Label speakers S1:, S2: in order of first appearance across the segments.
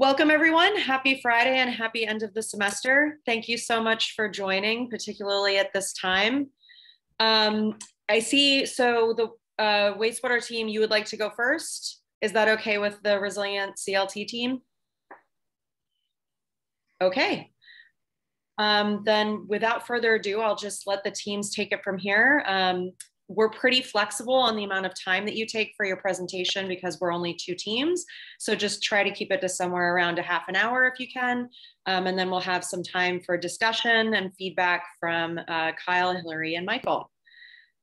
S1: Welcome everyone. Happy Friday and happy end of the semester. Thank you so much for joining, particularly at this time. Um, I see, so the uh, wastewater team, you would like to go first? Is that okay with the resilient CLT team? Okay. Um, then without further ado, I'll just let the teams take it from here. Um, we're pretty flexible on the amount of time that you take for your presentation because we're only two teams. So just try to keep it to somewhere around a half an hour if you can. Um, and then we'll have some time for discussion and feedback from uh, Kyle, Hillary, and Michael.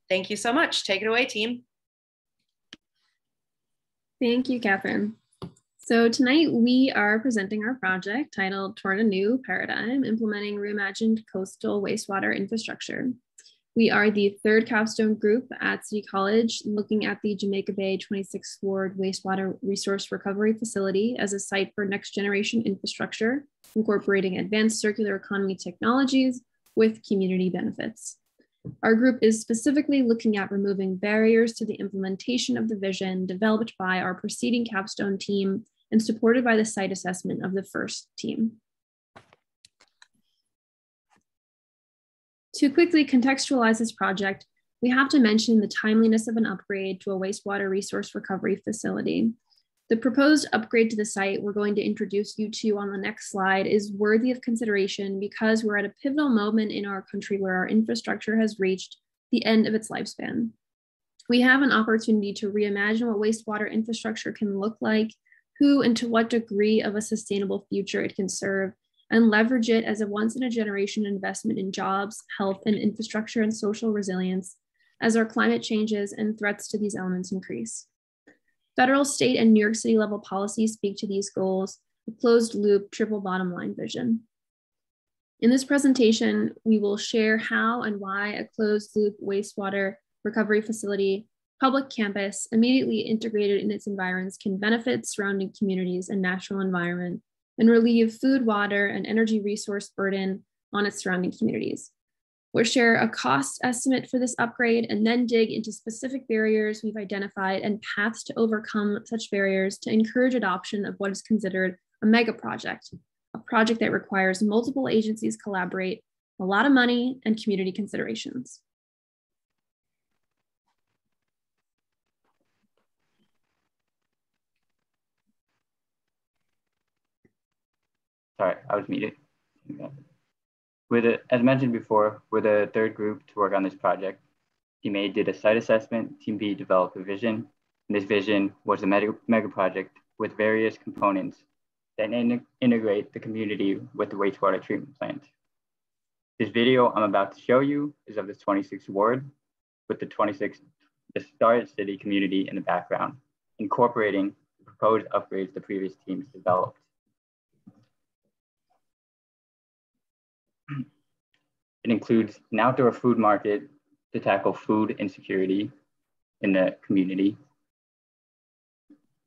S1: Thank you so much. Take it away, team.
S2: Thank you, Catherine. So tonight we are presenting our project titled Toward a New Paradigm, Implementing Reimagined Coastal Wastewater Infrastructure. We are the third capstone group at City College looking at the Jamaica Bay 26th Ward Wastewater Resource Recovery Facility as a site for next generation infrastructure, incorporating advanced circular economy technologies with community benefits. Our group is specifically looking at removing barriers to the implementation of the vision developed by our preceding capstone team and supported by the site assessment of the first team. To quickly contextualize this project, we have to mention the timeliness of an upgrade to a wastewater resource recovery facility. The proposed upgrade to the site we're going to introduce you to on the next slide is worthy of consideration because we're at a pivotal moment in our country where our infrastructure has reached the end of its lifespan. We have an opportunity to reimagine what wastewater infrastructure can look like, who and to what degree of a sustainable future it can serve, and leverage it as a once in a generation investment in jobs, health, and infrastructure and social resilience as our climate changes and threats to these elements increase. Federal, state, and New York City level policies speak to these goals, a closed loop triple bottom line vision. In this presentation, we will share how and why a closed loop wastewater recovery facility, public campus, immediately integrated in its environs can benefit surrounding communities and natural environment and relieve food, water, and energy resource burden on its surrounding communities. We'll share a cost estimate for this upgrade and then dig into specific barriers we've identified and paths to overcome such barriers to encourage adoption of what is considered a mega project, a project that requires multiple agencies collaborate, a lot of money, and community considerations.
S3: Sorry, I was muted. With it, as mentioned before, we're the third group to work on this project. Team A did a site assessment, Team B developed a vision, and this vision was a mega, mega project with various components that in integrate the community with the wastewater treatment plant. This video I'm about to show you is of the 26th ward with the 26th, the Starrett City community in the background, incorporating the proposed upgrades the previous teams developed. It includes an outdoor food market to tackle food insecurity in the community,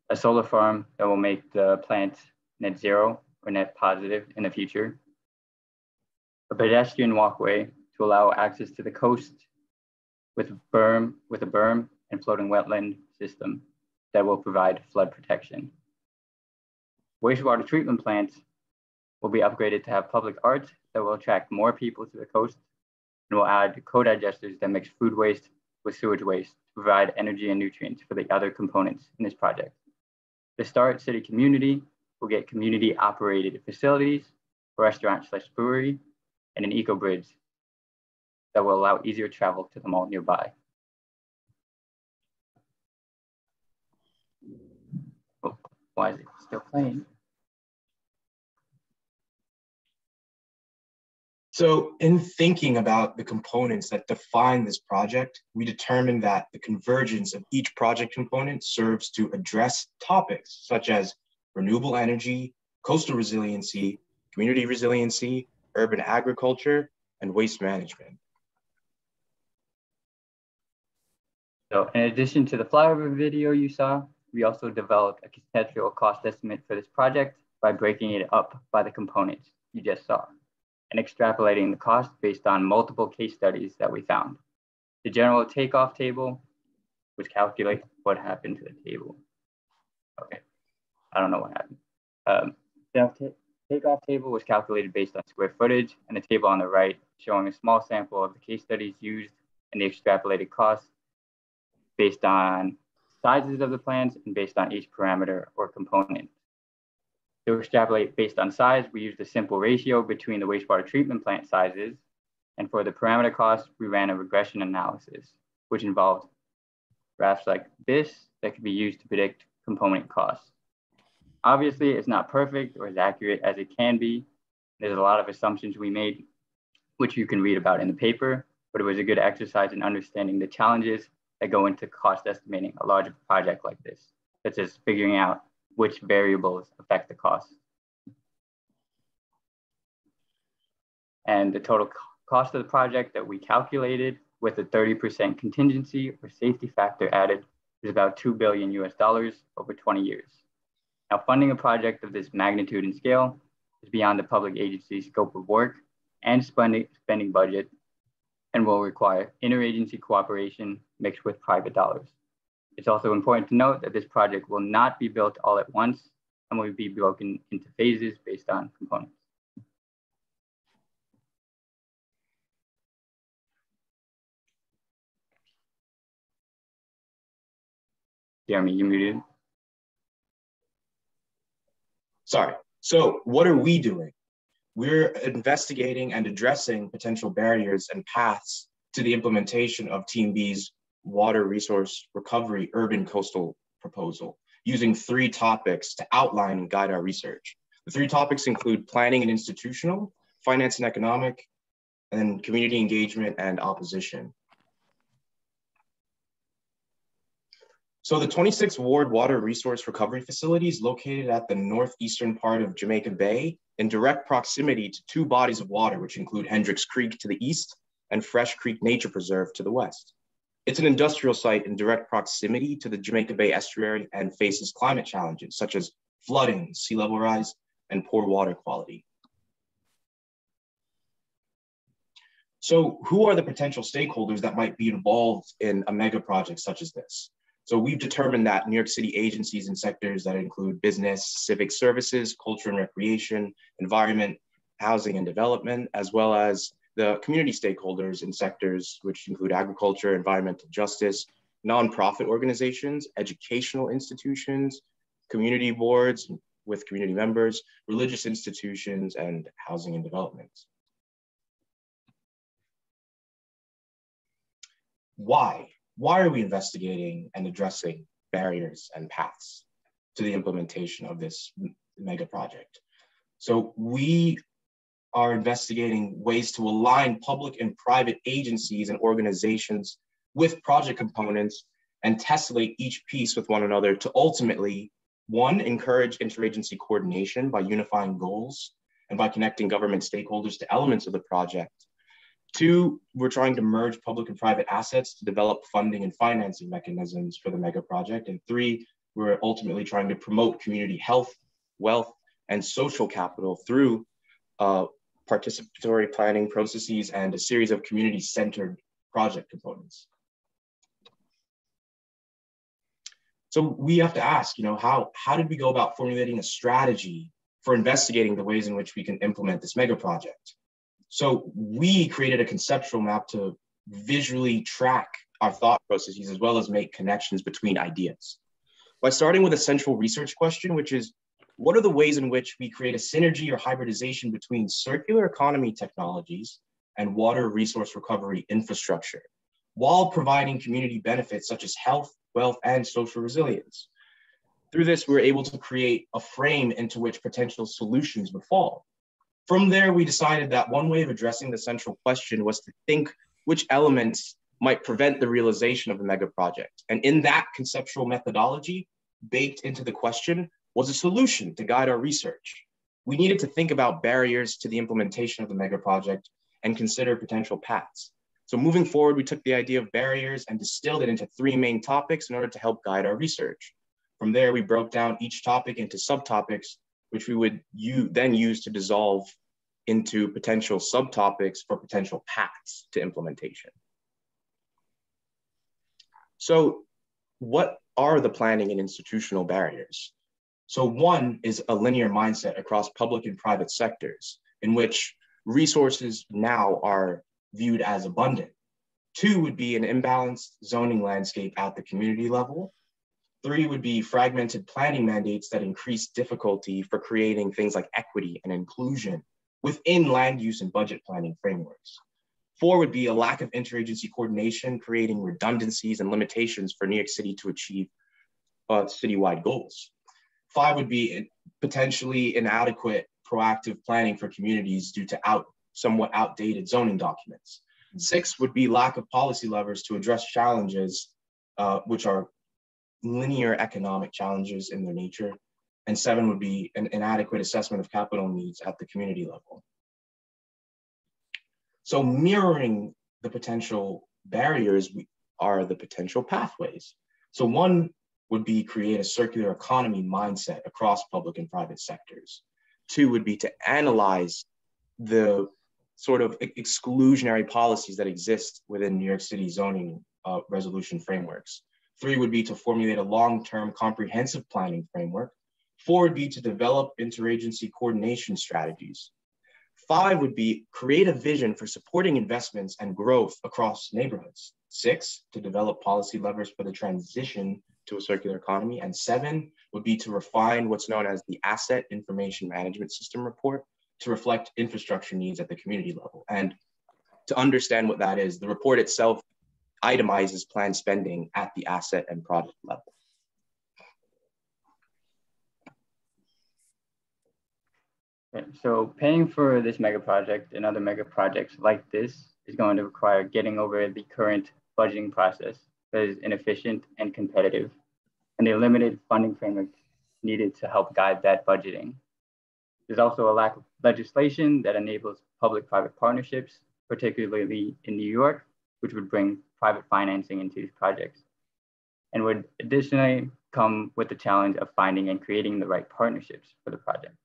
S3: a solar farm that will make the plant net zero or net positive in the future, a pedestrian walkway to allow access to the coast with a berm, with a berm and floating wetland system that will provide flood protection. Wastewater treatment plants will be upgraded to have public art that will attract more people to the coast and will add co-digesters that mix food waste with sewage waste to provide energy and nutrients for the other components in this project. The Starrett City community will get community operated facilities, a restaurant slash brewery, and an eco bridge that will allow easier travel to the mall nearby. Oh, why is it still playing?
S4: So in thinking about the components that define this project, we determined that the convergence of each project component serves to address topics such as renewable energy, coastal resiliency, community resiliency, urban agriculture, and waste management.
S3: So in addition to the flyover video you saw, we also developed a conceptual cost estimate for this project by breaking it up by the components you just saw and extrapolating the cost based on multiple case studies that we found. The general takeoff table which calculates what happened to the table. Okay, I don't know what happened. Um, The takeoff table was calculated based on square footage, and the table on the right showing a small sample of the case studies used and the extrapolated costs based on sizes of the plants and based on each parameter or component. To extrapolate based on size, we used a simple ratio between the wastewater treatment plant sizes. And for the parameter cost, we ran a regression analysis, which involved graphs like this that could be used to predict component costs. Obviously, it's not perfect or as accurate as it can be. There's a lot of assumptions we made, which you can read about in the paper, but it was a good exercise in understanding the challenges that go into cost estimating a large project like this, such as figuring out which variables affect the cost. And the total cost of the project that we calculated with a 30% contingency or safety factor added is about 2 billion US dollars over 20 years. Now, funding a project of this magnitude and scale is beyond the public agency's scope of work and spending, spending budget and will require interagency cooperation mixed with private dollars. It's also important to note that this project will not be built all at once and will be broken into phases based on components. Jeremy, you muted.
S4: Sorry. So what are we doing? We're investigating and addressing potential barriers and paths to the implementation of Team B's water resource recovery urban coastal proposal using three topics to outline and guide our research. The three topics include planning and institutional, finance and economic, and community engagement and opposition. So the 26th Ward Water Resource Recovery Facility is located at the northeastern part of Jamaica Bay in direct proximity to two bodies of water, which include Hendricks Creek to the east and Fresh Creek Nature Preserve to the west. It's an industrial site in direct proximity to the Jamaica Bay estuary and faces climate challenges such as flooding, sea level rise, and poor water quality. So who are the potential stakeholders that might be involved in a mega project such as this? So we've determined that New York City agencies and sectors that include business, civic services, culture and recreation, environment, housing and development, as well as the community stakeholders in sectors which include agriculture, environmental justice, nonprofit organizations, educational institutions, community boards with community members, religious institutions, and housing and development. Why? why are we investigating and addressing barriers and paths to the implementation of this mega project? So we are investigating ways to align public and private agencies and organizations with project components and tessellate each piece with one another to ultimately, one, encourage interagency coordination by unifying goals and by connecting government stakeholders to elements of the project, Two, we're trying to merge public and private assets to develop funding and financing mechanisms for the mega project. And three, we're ultimately trying to promote community health, wealth, and social capital through uh, participatory planning processes and a series of community-centered project components. So we have to ask, you know, how, how did we go about formulating a strategy for investigating the ways in which we can implement this mega project? So we created a conceptual map to visually track our thought processes as well as make connections between ideas. By starting with a central research question, which is what are the ways in which we create a synergy or hybridization between circular economy technologies and water resource recovery infrastructure while providing community benefits such as health, wealth, and social resilience? Through this, we were able to create a frame into which potential solutions would fall. From there, we decided that one way of addressing the central question was to think which elements might prevent the realization of the mega project. And in that conceptual methodology, baked into the question was a solution to guide our research. We needed to think about barriers to the implementation of the mega project and consider potential paths. So moving forward, we took the idea of barriers and distilled it into three main topics in order to help guide our research. From there, we broke down each topic into subtopics which we would then use to dissolve into potential subtopics for potential paths to implementation. So what are the planning and institutional barriers? So one is a linear mindset across public and private sectors in which resources now are viewed as abundant. Two would be an imbalanced zoning landscape at the community level. Three would be fragmented planning mandates that increase difficulty for creating things like equity and inclusion within land use and budget planning frameworks. Four would be a lack of interagency coordination, creating redundancies and limitations for New York City to achieve uh, citywide goals. Five would be potentially inadequate proactive planning for communities due to out, somewhat outdated zoning documents. Six would be lack of policy levers to address challenges, uh, which are linear economic challenges in their nature. And seven would be an inadequate assessment of capital needs at the community level. So mirroring the potential barriers are the potential pathways. So one would be create a circular economy mindset across public and private sectors. Two would be to analyze the sort of exclusionary policies that exist within New York City zoning uh, resolution frameworks. Three would be to formulate a long-term comprehensive planning framework. Four would be to develop interagency coordination strategies. Five would be create a vision for supporting investments and growth across neighborhoods. Six, to develop policy levers for the transition to a circular economy. And seven would be to refine what's known as the Asset Information Management System report to reflect infrastructure needs at the community level. And to understand what that is, the report itself itemizes planned spending at the asset and product level.
S3: So paying for this mega project and other mega projects like this is going to require getting over the current budgeting process that is inefficient and competitive and a limited funding framework needed to help guide that budgeting. There's also a lack of legislation that enables public-private partnerships, particularly in New York, which would bring private financing into these projects and would additionally come with the challenge of finding and creating the right partnerships for the project.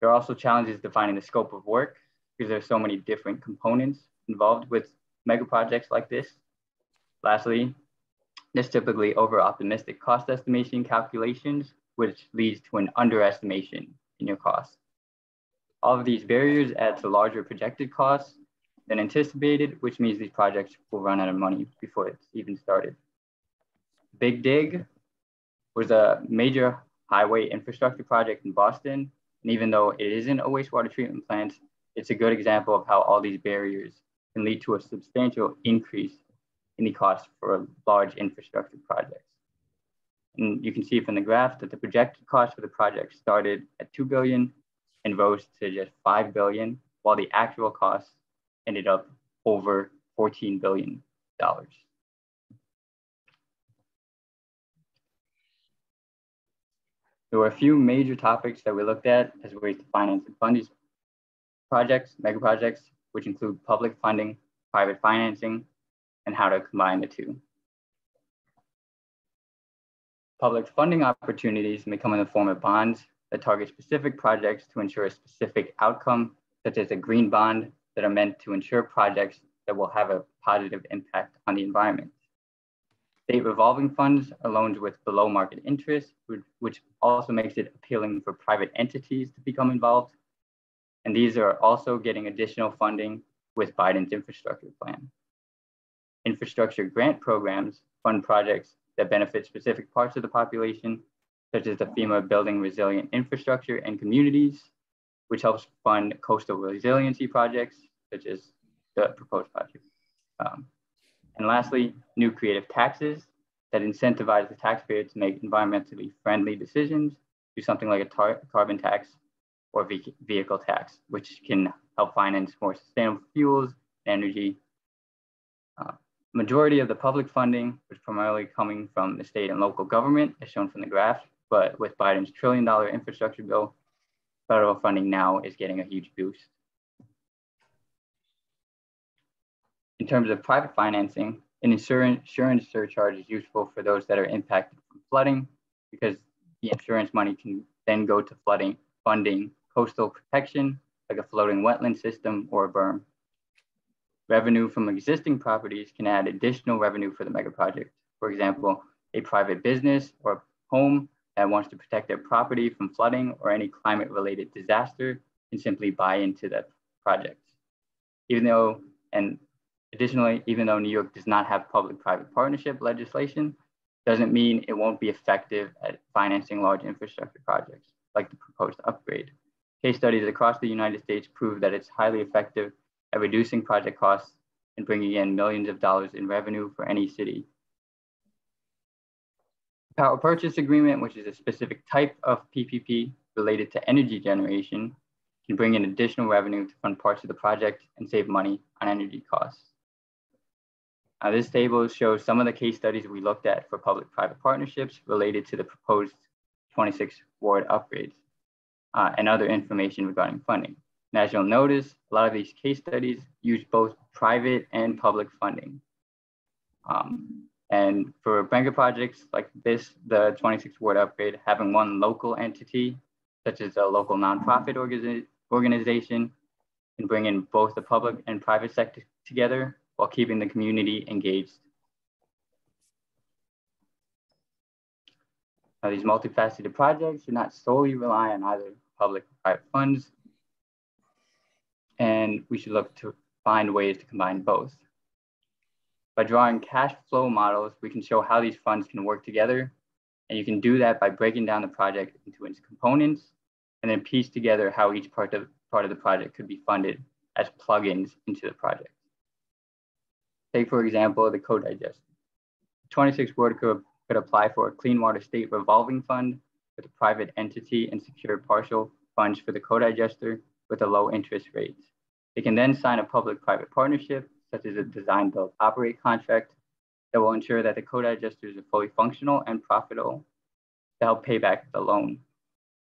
S3: There are also challenges defining the scope of work because there are so many different components involved with mega projects like this. Lastly, there's typically over optimistic cost estimation calculations, which leads to an underestimation in your costs. All of these barriers add to larger projected costs than anticipated, which means these projects will run out of money before it's even started. Big Dig was a major highway infrastructure project in Boston. And even though it isn't a wastewater treatment plant, it's a good example of how all these barriers can lead to a substantial increase the cost for large infrastructure projects. And you can see from the graph that the projected cost for the project started at 2 billion and rose to just 5 billion, while the actual cost ended up over $14 billion. There were a few major topics that we looked at as ways to finance and fund these projects, mega projects, which include public funding, private financing, and how to combine the two. Public funding opportunities may come in the form of bonds that target specific projects to ensure a specific outcome, such as a green bond that are meant to ensure projects that will have a positive impact on the environment. State revolving funds are loans with below market interest, which also makes it appealing for private entities to become involved. And these are also getting additional funding with Biden's infrastructure plan. Infrastructure grant programs fund projects that benefit specific parts of the population, such as the FEMA Building Resilient Infrastructure and Communities, which helps fund coastal resiliency projects, such as the proposed project. Um, and lastly, new creative taxes that incentivize the taxpayer to make environmentally friendly decisions, do something like a carbon tax or vehicle tax, which can help finance more sustainable fuels, energy, uh, Majority of the public funding was primarily coming from the state and local government, as shown from the graph, but with Biden's trillion dollar infrastructure bill, federal funding now is getting a huge boost. In terms of private financing, an insurance, insurance surcharge is useful for those that are impacted from flooding because the insurance money can then go to flooding funding coastal protection, like a floating wetland system or a berm. Revenue from existing properties can add additional revenue for the mega project. For example, a private business or home that wants to protect their property from flooding or any climate related disaster can simply buy into that project. Even though, and additionally, even though New York does not have public-private partnership legislation, doesn't mean it won't be effective at financing large infrastructure projects like the proposed upgrade. Case studies across the United States prove that it's highly effective at reducing project costs and bringing in millions of dollars in revenue for any city. Power purchase agreement, which is a specific type of PPP related to energy generation, can bring in additional revenue to fund parts of the project and save money on energy costs. Uh, this table shows some of the case studies we looked at for public-private partnerships related to the proposed 26 ward upgrades uh, and other information regarding funding. As you'll notice, a lot of these case studies use both private and public funding. Um, and for Brenker projects like this, the 26 ward upgrade, having one local entity, such as a local nonprofit organi organization, can bring in both the public and private sector together while keeping the community engaged. Now, these multifaceted projects should not solely rely on either public or private funds, and we should look to find ways to combine both. By drawing cash flow models, we can show how these funds can work together, and you can do that by breaking down the project into its components and then piece together how each part of, part of the project could be funded as plugins into the project. Take, for example, the co-digester. 26 Ward could, could apply for a Clean Water State revolving fund with a private entity and secure partial funds for the co-digester with a low interest rates. They can then sign a public-private partnership, such as a design, build, operate contract that will ensure that the co-digesters are fully functional and profitable to help pay back the loan.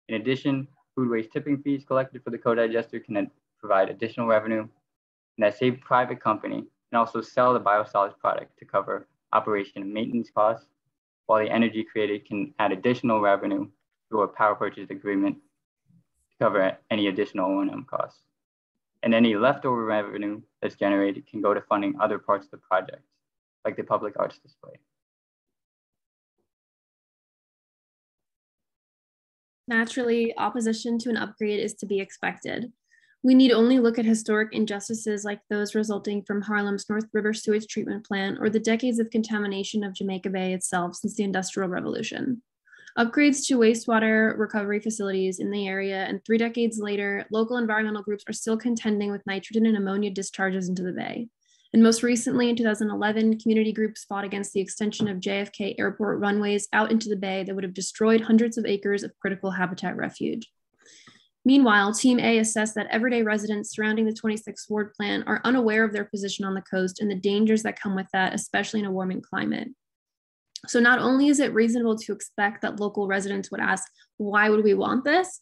S3: In addition, food waste tipping fees collected for the co-digester can provide additional revenue, and that same private company can also sell the biosolids product to cover operation and maintenance costs, while the energy created can add additional revenue through a power purchase agreement cover any additional O&M costs. And any leftover revenue that's generated can go to funding other parts of the project, like the public arts display.
S2: Naturally, opposition to an upgrade is to be expected. We need only look at historic injustices like those resulting from Harlem's North River sewage treatment plant or the decades of contamination of Jamaica Bay itself since the Industrial Revolution. Upgrades to wastewater recovery facilities in the area, and three decades later, local environmental groups are still contending with nitrogen and ammonia discharges into the bay. And most recently, in 2011, community groups fought against the extension of JFK airport runways out into the bay that would have destroyed hundreds of acres of critical habitat refuge. Meanwhile, Team A assessed that everyday residents surrounding the 26th Ward plan are unaware of their position on the coast and the dangers that come with that, especially in a warming climate. So, not only is it reasonable to expect that local residents would ask, why would we want this?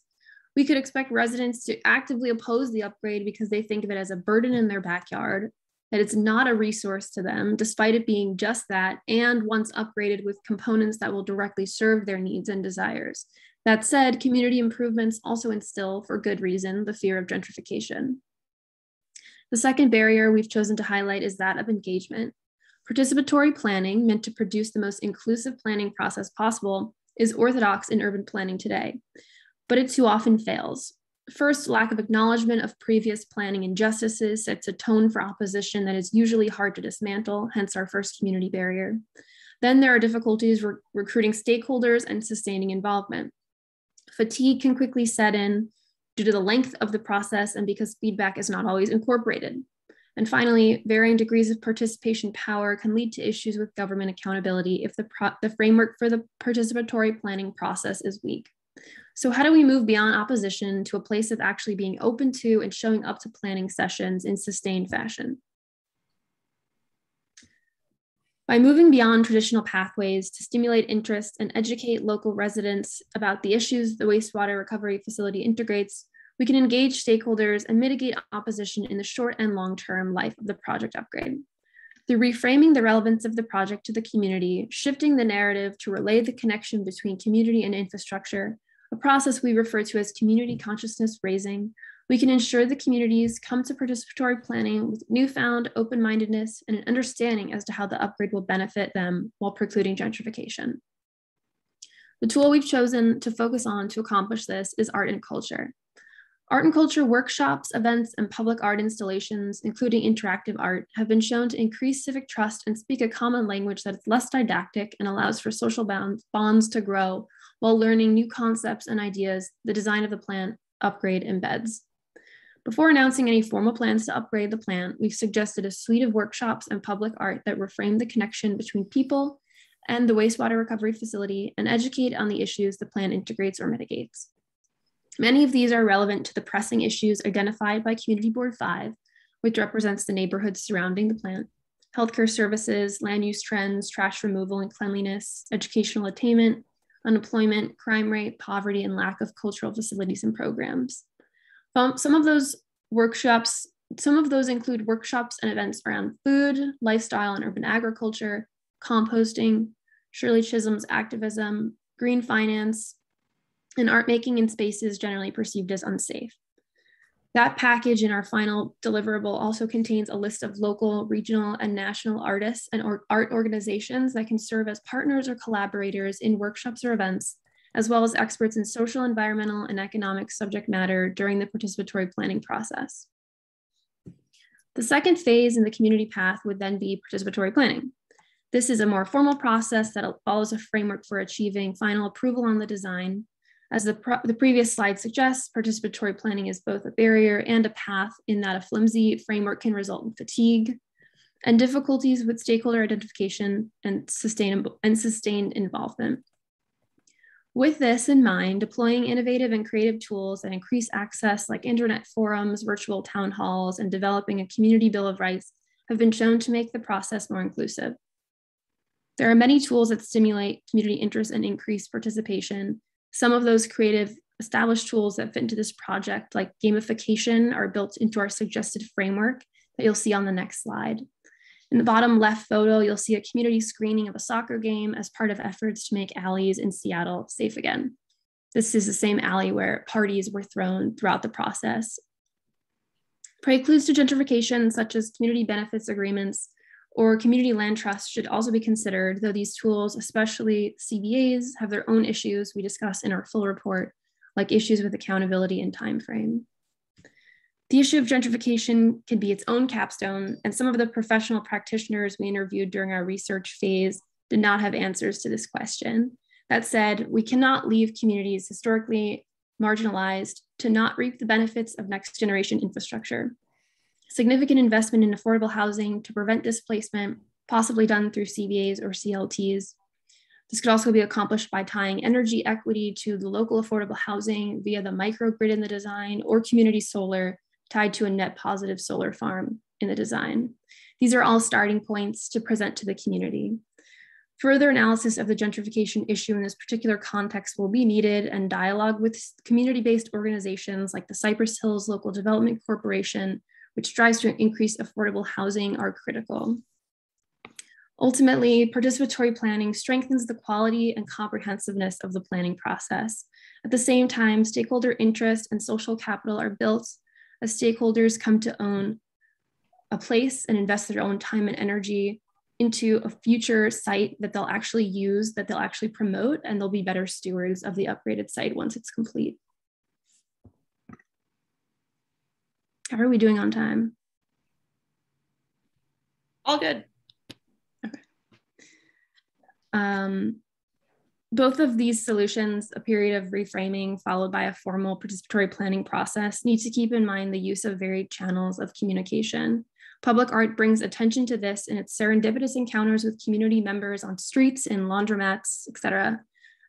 S2: We could expect residents to actively oppose the upgrade because they think of it as a burden in their backyard, that it's not a resource to them, despite it being just that, and once upgraded with components that will directly serve their needs and desires. That said, community improvements also instill, for good reason, the fear of gentrification. The second barrier we've chosen to highlight is that of engagement. Participatory planning, meant to produce the most inclusive planning process possible, is orthodox in urban planning today, but it too often fails. First, lack of acknowledgement of previous planning injustices sets a tone for opposition that is usually hard to dismantle, hence our first community barrier. Then there are difficulties re recruiting stakeholders and sustaining involvement. Fatigue can quickly set in due to the length of the process and because feedback is not always incorporated. And finally, varying degrees of participation power can lead to issues with government accountability if the, the framework for the participatory planning process is weak. So how do we move beyond opposition to a place of actually being open to and showing up to planning sessions in sustained fashion? By moving beyond traditional pathways to stimulate interest and educate local residents about the issues the wastewater recovery facility integrates, we can engage stakeholders and mitigate opposition in the short and long term life of the project upgrade. Through reframing the relevance of the project to the community, shifting the narrative to relay the connection between community and infrastructure, a process we refer to as community consciousness raising, we can ensure the communities come to participatory planning with newfound open mindedness and an understanding as to how the upgrade will benefit them while precluding gentrification. The tool we've chosen to focus on to accomplish this is art and culture. Art and culture workshops, events, and public art installations, including interactive art, have been shown to increase civic trust and speak a common language that is less didactic and allows for social bonds, to grow while learning new concepts and ideas the design of the plant upgrade embeds. Before announcing any formal plans to upgrade the plant, we've suggested a suite of workshops and public art that reframe the connection between people and the wastewater recovery facility and educate on the issues the plan integrates or mitigates. Many of these are relevant to the pressing issues identified by Community Board 5, which represents the neighborhoods surrounding the plant, healthcare services, land use trends, trash removal and cleanliness, educational attainment, unemployment, crime rate, poverty, and lack of cultural facilities and programs. Um, some of those workshops, some of those include workshops and events around food, lifestyle, and urban agriculture, composting, Shirley Chisholm's activism, green finance, and art making in spaces generally perceived as unsafe. That package in our final deliverable also contains a list of local, regional, and national artists and or art organizations that can serve as partners or collaborators in workshops or events, as well as experts in social, environmental, and economic subject matter during the participatory planning process. The second phase in the community path would then be participatory planning. This is a more formal process that follows a framework for achieving final approval on the design, as the, the previous slide suggests, participatory planning is both a barrier and a path in that a flimsy framework can result in fatigue and difficulties with stakeholder identification and, sustainable, and sustained involvement. With this in mind, deploying innovative and creative tools that increase access like internet forums, virtual town halls, and developing a community bill of rights have been shown to make the process more inclusive. There are many tools that stimulate community interest and increase participation, some of those creative established tools that fit into this project, like gamification, are built into our suggested framework that you'll see on the next slide. In the bottom left photo, you'll see a community screening of a soccer game as part of efforts to make alleys in Seattle safe again. This is the same alley where parties were thrown throughout the process. Preludes to gentrification, such as community benefits agreements, or community land trusts should also be considered, though these tools, especially CBAs, have their own issues we discuss in our full report, like issues with accountability and timeframe. The issue of gentrification can be its own capstone, and some of the professional practitioners we interviewed during our research phase did not have answers to this question. That said, we cannot leave communities historically marginalized to not reap the benefits of next generation infrastructure significant investment in affordable housing to prevent displacement, possibly done through CBAs or CLTs. This could also be accomplished by tying energy equity to the local affordable housing via the microgrid in the design or community solar tied to a net positive solar farm in the design. These are all starting points to present to the community. Further analysis of the gentrification issue in this particular context will be needed and dialogue with community-based organizations like the Cypress Hills Local Development Corporation which drives to increase affordable housing, are critical. Ultimately, participatory planning strengthens the quality and comprehensiveness of the planning process. At the same time, stakeholder interest and social capital are built as stakeholders come to own a place and invest their own time and energy into a future site that they'll actually use, that they'll actually promote, and they'll be better stewards of the upgraded site once it's complete. How are we doing on time?
S1: All good.
S2: Okay. Um, both of these solutions, a period of reframing followed by a formal participatory planning process, need to keep in mind the use of varied channels of communication. Public art brings attention to this in its serendipitous encounters with community members on streets, in laundromats, etc.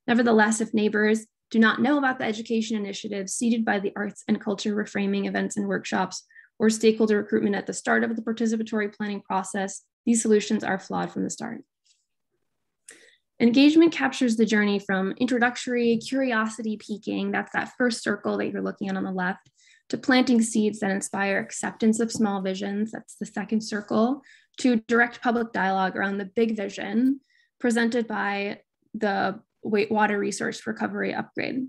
S2: Nevertheless, if neighbors do not know about the education initiatives seeded by the arts and culture reframing events and workshops or stakeholder recruitment at the start of the participatory planning process, these solutions are flawed from the start. Engagement captures the journey from introductory curiosity peaking, that's that first circle that you're looking at on the left, to planting seeds that inspire acceptance of small visions, that's the second circle, to direct public dialogue around the big vision presented by the water resource recovery upgrade.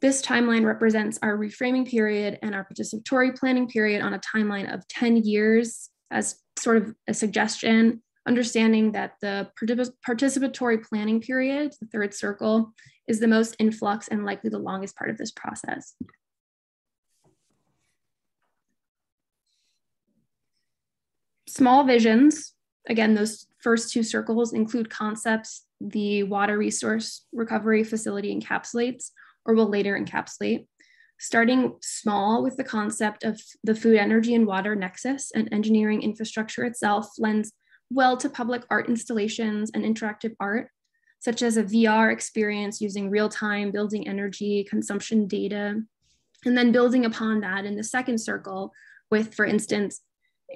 S2: This timeline represents our reframing period and our participatory planning period on a timeline of 10 years as sort of a suggestion understanding that the participatory planning period, the third circle, is the most influx and likely the longest part of this process. Small visions, again, those first two circles include concepts the water resource recovery facility encapsulates or will later encapsulate. Starting small with the concept of the food, energy, and water nexus and engineering infrastructure itself lends well to public art installations and interactive art, such as a VR experience using real-time building energy consumption data, and then building upon that in the second circle with, for instance,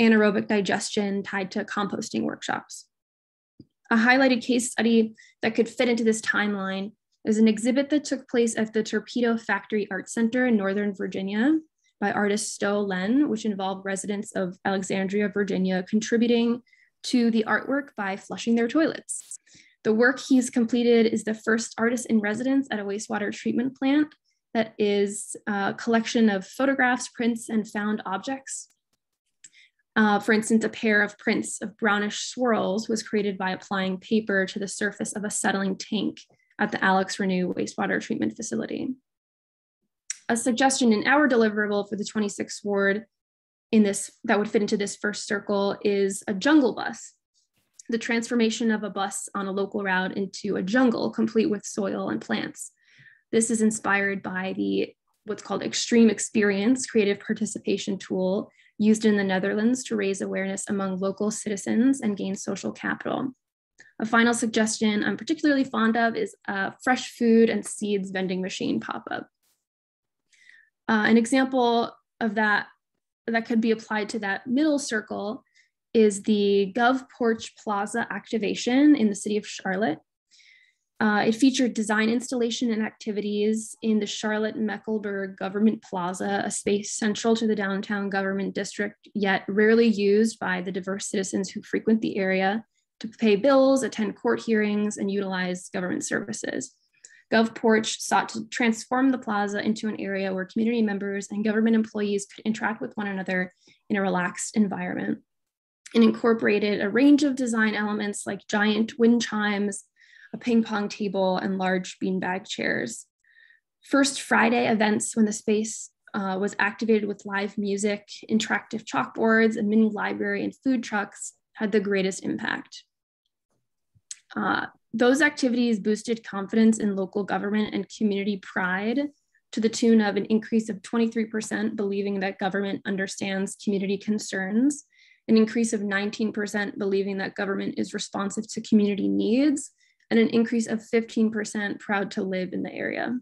S2: anaerobic digestion tied to composting workshops. A highlighted case study that could fit into this timeline is an exhibit that took place at the Torpedo Factory Art Center in Northern Virginia by artist Stowe Len, which involved residents of Alexandria, Virginia, contributing to the artwork by flushing their toilets. The work he's completed is the first artist in residence at a wastewater treatment plant that is a collection of photographs, prints, and found objects. Uh, for instance, a pair of prints of brownish swirls was created by applying paper to the surface of a settling tank at the AlexRenew wastewater treatment facility. A suggestion in our deliverable for the 26th ward in this that would fit into this first circle is a jungle bus. The transformation of a bus on a local route into a jungle complete with soil and plants. This is inspired by the what's called extreme experience creative participation tool used in the Netherlands to raise awareness among local citizens and gain social capital. A final suggestion I'm particularly fond of is a fresh food and seeds vending machine pop-up. Uh, an example of that that could be applied to that middle circle is the Gov Porch Plaza activation in the city of Charlotte. Uh, it featured design installation and activities in the Charlotte Mecklenburg Government Plaza, a space central to the downtown government district, yet rarely used by the diverse citizens who frequent the area to pay bills, attend court hearings, and utilize government services. GovPorch sought to transform the plaza into an area where community members and government employees could interact with one another in a relaxed environment. It incorporated a range of design elements like giant wind chimes, a ping pong table, and large beanbag chairs. First Friday events when the space uh, was activated with live music, interactive chalkboards, a mini library, and food trucks had the greatest impact. Uh, those activities boosted confidence in local government and community pride to the tune of an increase of 23% believing that government understands community concerns, an increase of 19% believing that government is responsive to community needs, and an increase of 15% proud to live in the area.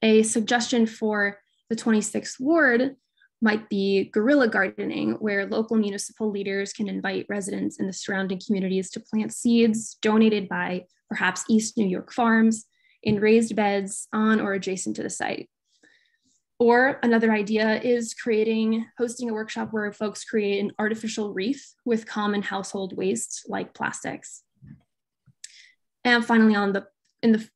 S2: A suggestion for the 26th ward might be guerrilla gardening, where local municipal leaders can invite residents in the surrounding communities to plant seeds donated by perhaps East New York farms in raised beds on or adjacent to the site. Or another idea is creating, hosting a workshop where folks create an artificial wreath with common household waste like plastics. And finally, on the in the,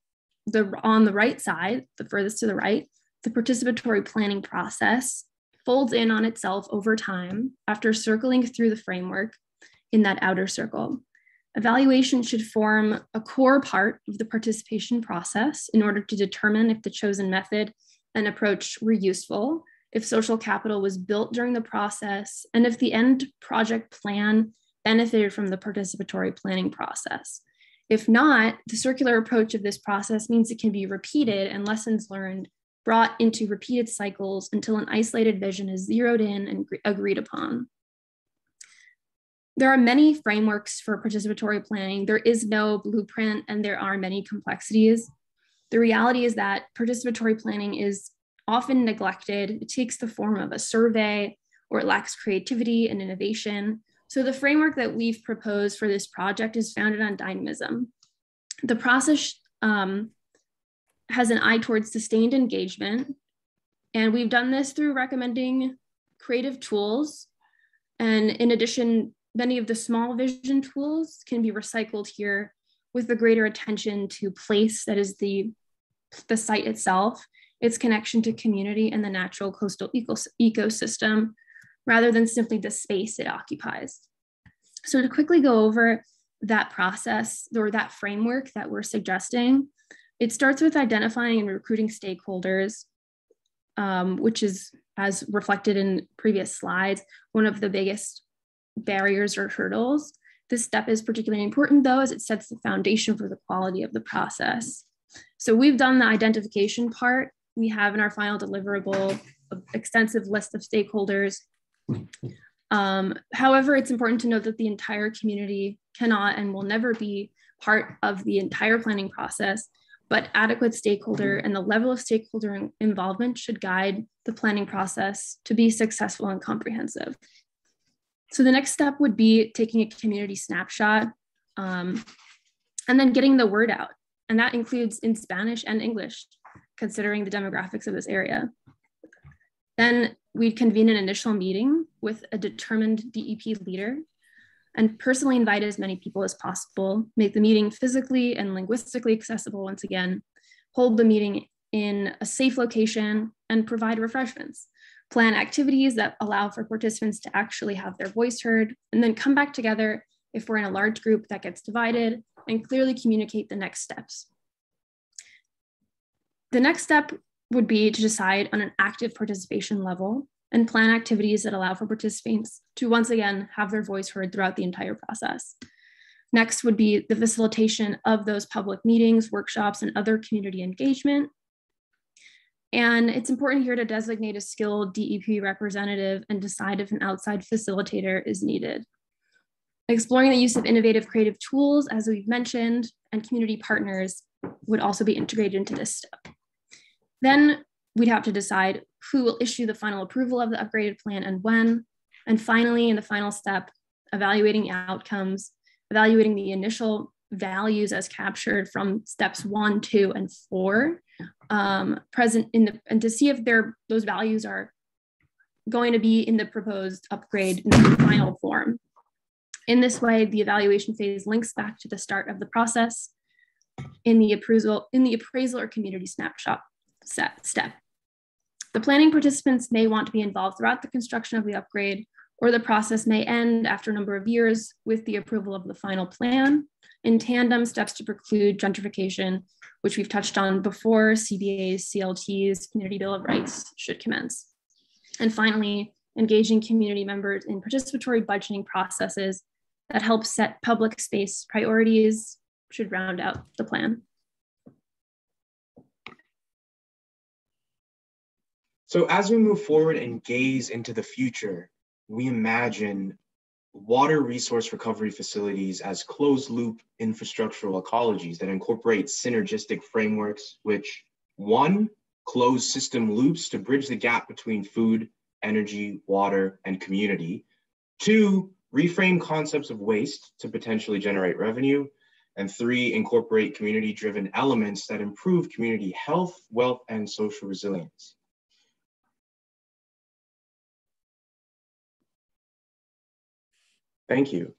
S2: the on the right side, the furthest to the right, the participatory planning process folds in on itself over time after circling through the framework in that outer circle. Evaluation should form a core part of the participation process in order to determine if the chosen method and approach were useful, if social capital was built during the process, and if the end project plan benefited from the participatory planning process. If not, the circular approach of this process means it can be repeated and lessons learned brought into repeated cycles until an isolated vision is zeroed in and agreed upon. There are many frameworks for participatory planning. There is no blueprint and there are many complexities. The reality is that participatory planning is often neglected. It takes the form of a survey or it lacks creativity and innovation. So the framework that we've proposed for this project is founded on dynamism. The process um, has an eye towards sustained engagement. And we've done this through recommending creative tools. And in addition, many of the small vision tools can be recycled here with the greater attention to place that is the, the site itself, its connection to community and the natural coastal ecosystem, rather than simply the space it occupies. So to quickly go over that process or that framework that we're suggesting, it starts with identifying and recruiting stakeholders, um, which is, as reflected in previous slides, one of the biggest barriers or hurdles. This step is particularly important though, as it sets the foundation for the quality of the process. So we've done the identification part. We have in our final deliverable an extensive list of stakeholders. Um, however, it's important to note that the entire community cannot and will never be part of the entire planning process, but adequate stakeholder and the level of stakeholder involvement should guide the planning process to be successful and comprehensive. So the next step would be taking a community snapshot um, and then getting the word out. And that includes in Spanish and English, considering the demographics of this area. Then we'd convene an initial meeting with a determined DEP leader and personally invite as many people as possible, make the meeting physically and linguistically accessible once again, hold the meeting in a safe location, and provide refreshments. Plan activities that allow for participants to actually have their voice heard, and then come back together if we're in a large group that gets divided and clearly communicate the next steps. The next step would be to decide on an active participation level and plan activities that allow for participants to once again have their voice heard throughout the entire process. Next would be the facilitation of those public meetings, workshops, and other community engagement. And it's important here to designate a skilled DEP representative and decide if an outside facilitator is needed. Exploring the use of innovative creative tools, as we've mentioned, and community partners would also be integrated into this step. Then we'd have to decide who will issue the final approval of the upgraded plan and when. And finally, in the final step, evaluating outcomes, evaluating the initial values as captured from steps one, two, and four, um, present in the, and to see if they're, those values are going to be in the proposed upgrade in the final form. In this way, the evaluation phase links back to the start of the process in the appraisal, in the appraisal or community snapshot step. The planning participants may want to be involved throughout the construction of the upgrade, or the process may end after a number of years with the approval of the final plan. In tandem, steps to preclude gentrification, which we've touched on before, CBAs, CLTs, Community Bill of Rights should commence. And finally, engaging community members in participatory budgeting processes that help set public space priorities should round out the plan.
S4: So as we move forward and gaze into the future, we imagine water resource recovery facilities as closed loop infrastructural ecologies that incorporate synergistic frameworks, which one, close system loops to bridge the gap between food, energy, water, and community. Two, reframe concepts of waste to potentially generate revenue. And three, incorporate community driven elements that improve community health, wealth, and social resilience. Thank you.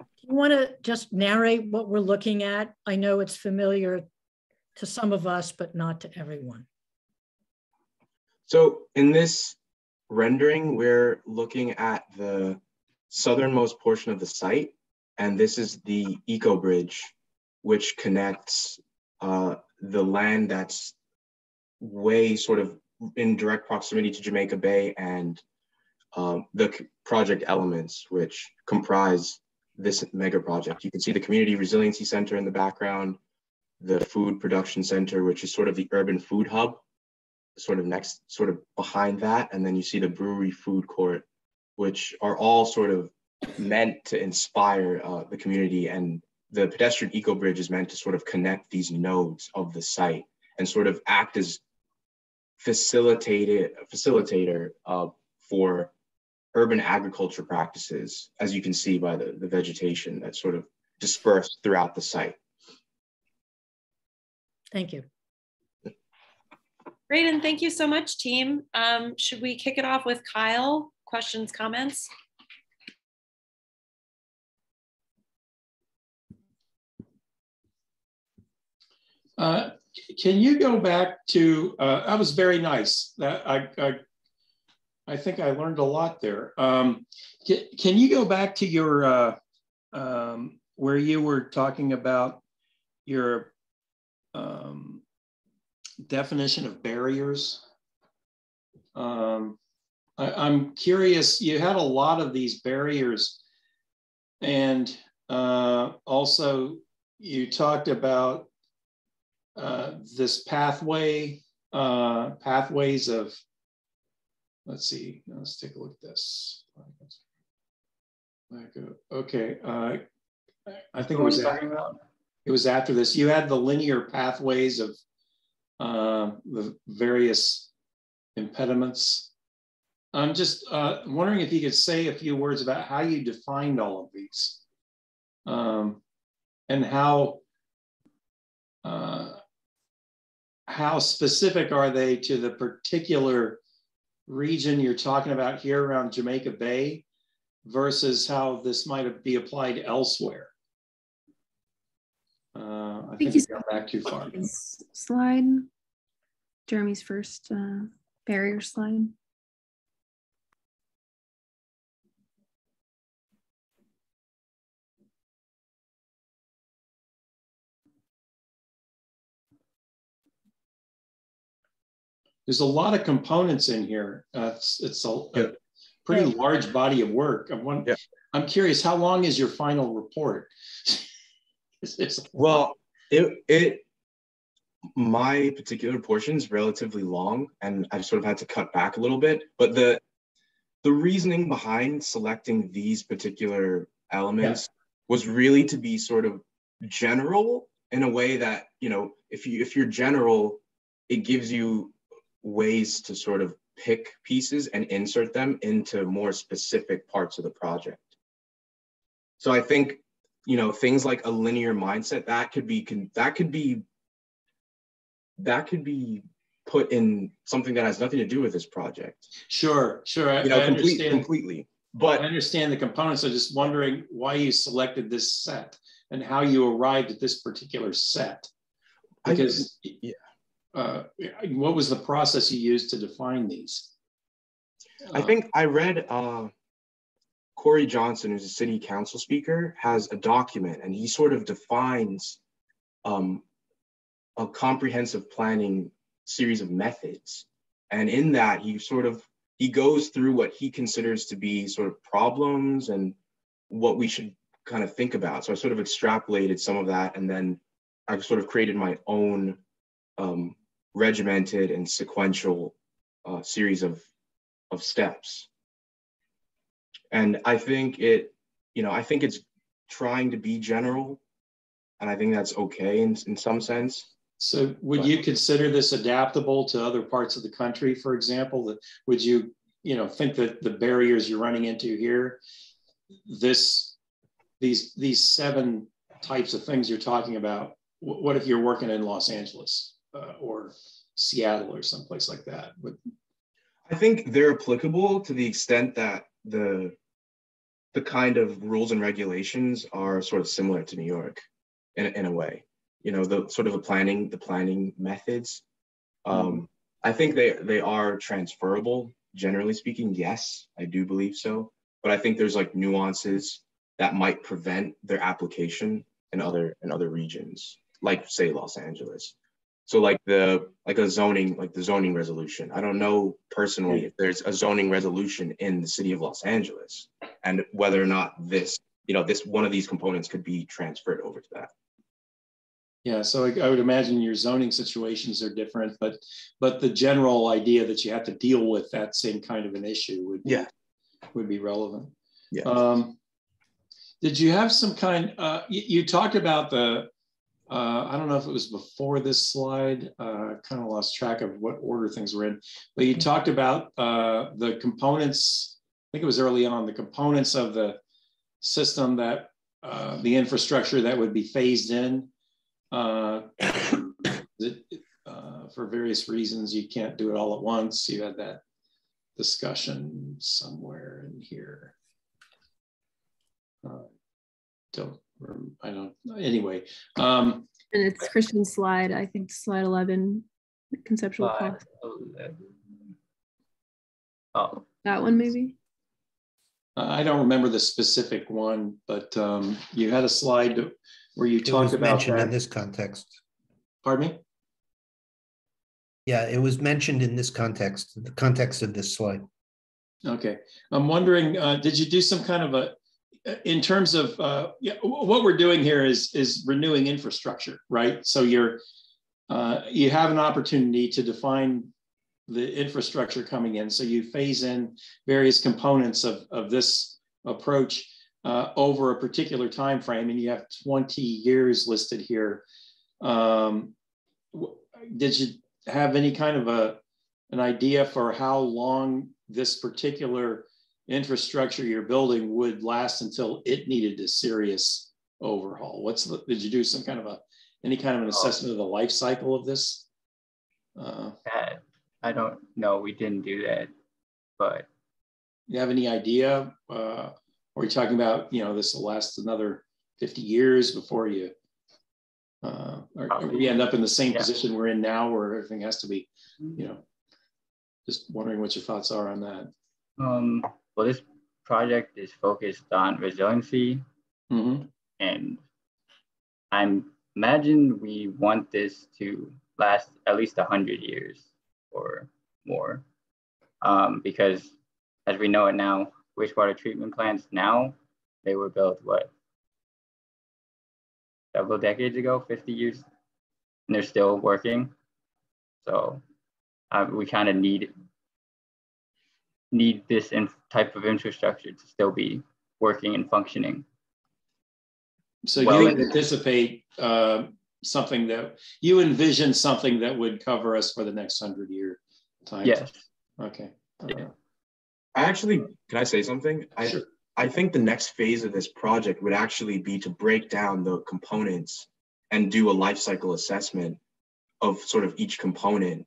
S5: Do you want to just narrate what we're looking at? I know it's familiar to some of us, but not to everyone.
S4: So in this rendering, we're looking at the southernmost portion of the site, and this is the eco bridge, which connects uh, the land that's way sort of in direct proximity to Jamaica Bay and um, the project elements which comprise this mega project. You can see the Community Resiliency Center in the background, the Food Production Center, which is sort of the urban food hub, sort of next, sort of behind that. And then you see the Brewery Food Court, which are all sort of meant to inspire uh, the community. And the pedestrian eco bridge is meant to sort of connect these nodes of the site and sort of act as facilitated facilitator uh, for urban agriculture practices, as you can see by the, the vegetation that's sort of dispersed throughout the site.
S5: Thank you.
S1: Great, and thank you so much, team. Um, should we kick it off with Kyle? Questions, comments?
S6: Uh, can you go back to, uh, that was very nice. That I, I, I think I learned a lot there. Um, can, can, you go back to your uh, um, where you were talking about your um, definition of barriers? Um, I, am curious. You had a lot of these barriers, and uh, also you talked about uh, this pathway, uh, pathways of let's see, let's take a look at this. Okay, uh, I think it was, after, it was after this. You had the linear pathways of uh, the various impediments. I'm just uh, wondering if you could say a few words about how you defined all of these um, and how uh, how specific are they to the particular region you're talking about here around Jamaica Bay versus how this might be applied elsewhere? Uh, I think, you got back too far.
S2: Slide. Jeremy's first uh, barrier slide.
S6: There's a lot of components in here. Uh, it's it's a, yeah. a pretty yeah. large body of work. I'm, one, yeah. I'm curious, how long is your final report?
S4: well, it it my particular portion is relatively long, and I've sort of had to cut back a little bit. But the the reasoning behind selecting these particular elements was really to be sort of general in a way that you know if you if you're general it gives you ways to sort of pick pieces and insert them into more specific parts of the project. So I think, you know, things like a linear mindset that could be that could be that could be put in something that has nothing to do with this project.
S6: Sure, sure. I,
S4: you know, I complete, understand, completely.
S6: But I understand the components. I'm just wondering why you selected this set and how you arrived at this particular set. Because I, yeah uh, what was the process you used to define these?
S4: I think I read uh, Corey Johnson, who's a city council speaker, has a document and he sort of defines um, a comprehensive planning series of methods. And in that, he sort of he goes through what he considers to be sort of problems and what we should kind of think about. So I sort of extrapolated some of that, and then I've sort of created my own um, regimented and sequential uh, series of of steps. And I think it, you know, I think it's trying to be general, and I think that's okay in in some sense.
S6: So, would but, you consider this adaptable to other parts of the country, for example? That would you, you know, think that the barriers you're running into here, this, these these seven types of things you're talking about, what if you're working in Los Angeles? Uh, or Seattle or someplace like that?
S4: I think they're applicable to the extent that the the kind of rules and regulations are sort of similar to New York in, in a way. You know, the sort of the planning, the planning methods. Um, mm-hmm. I think they they are transferable, generally speaking. Yes, I do believe so. But I think there's like nuances that might prevent their application in other in other regions, like say Los Angeles. So like the like a zoning like the zoning resolution. I don't know personally if there's a zoning resolution in the city of Los Angeles and whether or not this you know this one of these components could be transferred over to that.
S6: Yeah, so I, I would imagine your zoning situations are different, but but the general idea that you have to deal with that same kind of an issue would be,
S4: yeah
S6: would be relevant.
S4: Yeah.
S6: Um, did you have some kind? Uh, you, you talked about the uh, I don't know if it was before this slide, uh, kind of lost track of what order things were in, but you talked about uh, the components, I think it was early on, the components of the system that, uh, the infrastructure that would be phased in. Uh, uh, for various reasons, you can't do it all at once. You had that discussion somewhere in here. don't I don't, anyway. Um,
S2: and it's Christian's slide, I think slide 11, conceptual
S3: slide 11. Oh,
S2: That one, maybe?
S6: I don't remember the specific one, but um, you had a slide where you
S7: It
S6: talked
S7: was
S6: about
S7: mentioned in this context.
S6: Pardon me?
S7: Yeah, it was mentioned in this context, the context of this slide.
S6: Okay, I'm wondering, uh, did you do some kind of a, in terms of, uh, yeah, what we're doing here is is renewing infrastructure, right? So you're, uh, you have an opportunity to define the infrastructure coming in. So you phase in various components of of this approach uh, over a particular time frame, and you have 20 years listed here. Um, did you have any kind of a an idea for how long this particular infrastructure you're building would last until it needed a serious overhaul? What's the, did you do some kind of a, any kind of an assessment of the life cycle of this? Uh,
S3: I don't know, we didn't do that, but
S6: you have any idea? Uh, are you talking about, you know, this will last another 50 years before you, uh, or, or we end up in the same
S3: Yeah.
S6: position we're in now where everything has to be, you know, just wondering what your thoughts are on that.
S3: um, well, this project is focused on resiliency
S6: Mm-hmm.
S3: and I'm imagine we want this to last at least a hundred years or more, um, because as we know it now, wastewater treatment plants now they were built what several decades ago, fifty years, and they're still working. So uh, we kind of need need this in, type of infrastructure to still be working and functioning.
S6: So
S3: Well,
S6: you anticipate uh, something that you envision something that would cover us for the next hundred year time.
S3: Yes.
S6: Okay.
S3: Yeah.
S6: Uh,
S4: I actually, can I say something? I,
S6: Sure.
S4: I think the next phase of this project would actually be to break down the components and do a life cycle assessment of sort of each component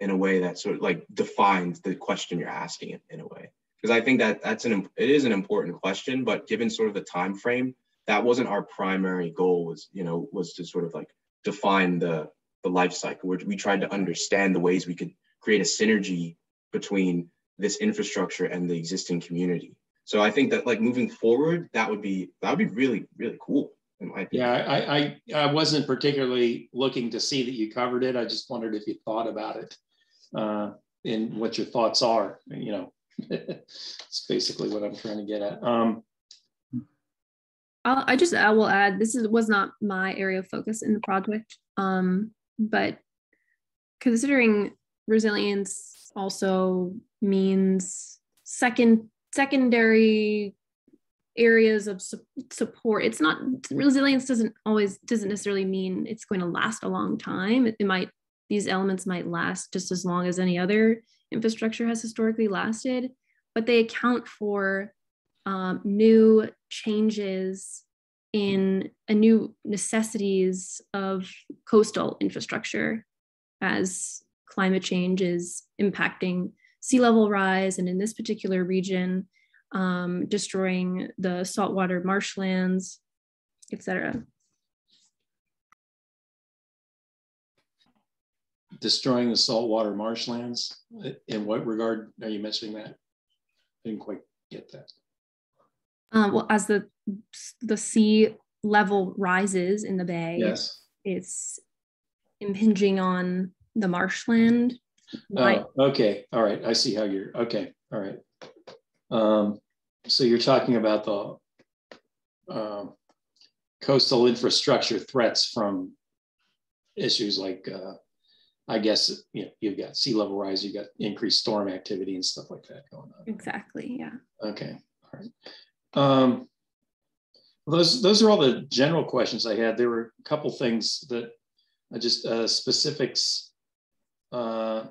S4: in a way that sort of like defines the question you're asking in, in a way. Because I think that that's an it is an important question, but given sort of the time frame, that wasn't our primary goal. Was you know was to sort of like define the the life cycle. Where we tried to understand the ways we could create a synergy between this infrastructure and the existing community. So I think that like moving forward, that would be that would be really really cool.
S6: Yeah, I, I, I wasn't particularly looking to see that you covered it. I just wondered if you thought about it uh, and what your thoughts are, you know. It's basically what I'm trying to get at. Um,
S2: I'll, I just I will add this is was not my area of focus in the project, um, but considering resilience also means second secondary areas of su- support. It's not resilience doesn't always doesn't necessarily mean it's going to last a long time. It, it might these elements might last just as long as any other infrastructure has historically lasted, but they account for um, new changes in a new necessities of coastal infrastructure as climate change is impacting sea level rise and in this particular region um, destroying the saltwater marshlands etc
S6: destroying the saltwater marshlands. In what regard are you mentioning that? I didn't quite get that.
S2: um, well as the the sea level rises in the bay
S6: Yes.
S2: it's impinging on the marshland Right.
S6: Oh, okay. All right. I see how you're, okay. All right. Um, so you're talking about the um, coastal infrastructure threats from issues like, uh, I guess, you know, you've got sea level rise, you've got increased storm activity and stuff like that going on.
S2: exactly yeah
S6: Okay, all right. Um, those those are all the general questions I had. There were a couple things that I just uh, specifics, uh,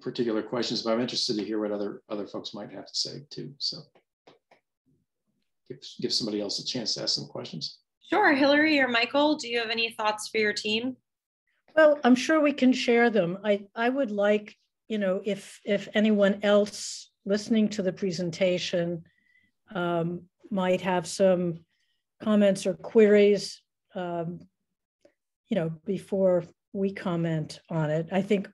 S6: particular questions, but I'm interested to hear what other other folks might have to say too. So give give somebody else a chance to ask some questions.
S1: Sure, Hillary or Michael, do you have any thoughts for your team?
S5: Well, I'm sure we can share them. I, I would like, you know, if if anyone else listening to the presentation um, might have some comments or queries, um, you know, before we comment on it. I think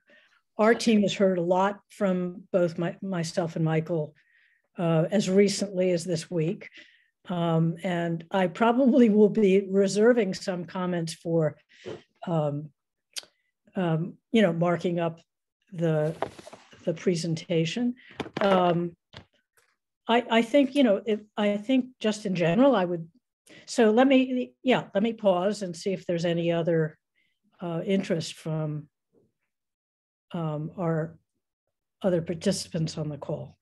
S5: our team has heard a lot from both my, myself and Michael uh, as recently as this week. Um, and I probably will be reserving some comments for, um, um, you know, marking up the the presentation. Um, I, I think, you know, if, I think just in general, I would, so let me, yeah, let me pause and see if there's any other uh, interest from um, our other participants on the call.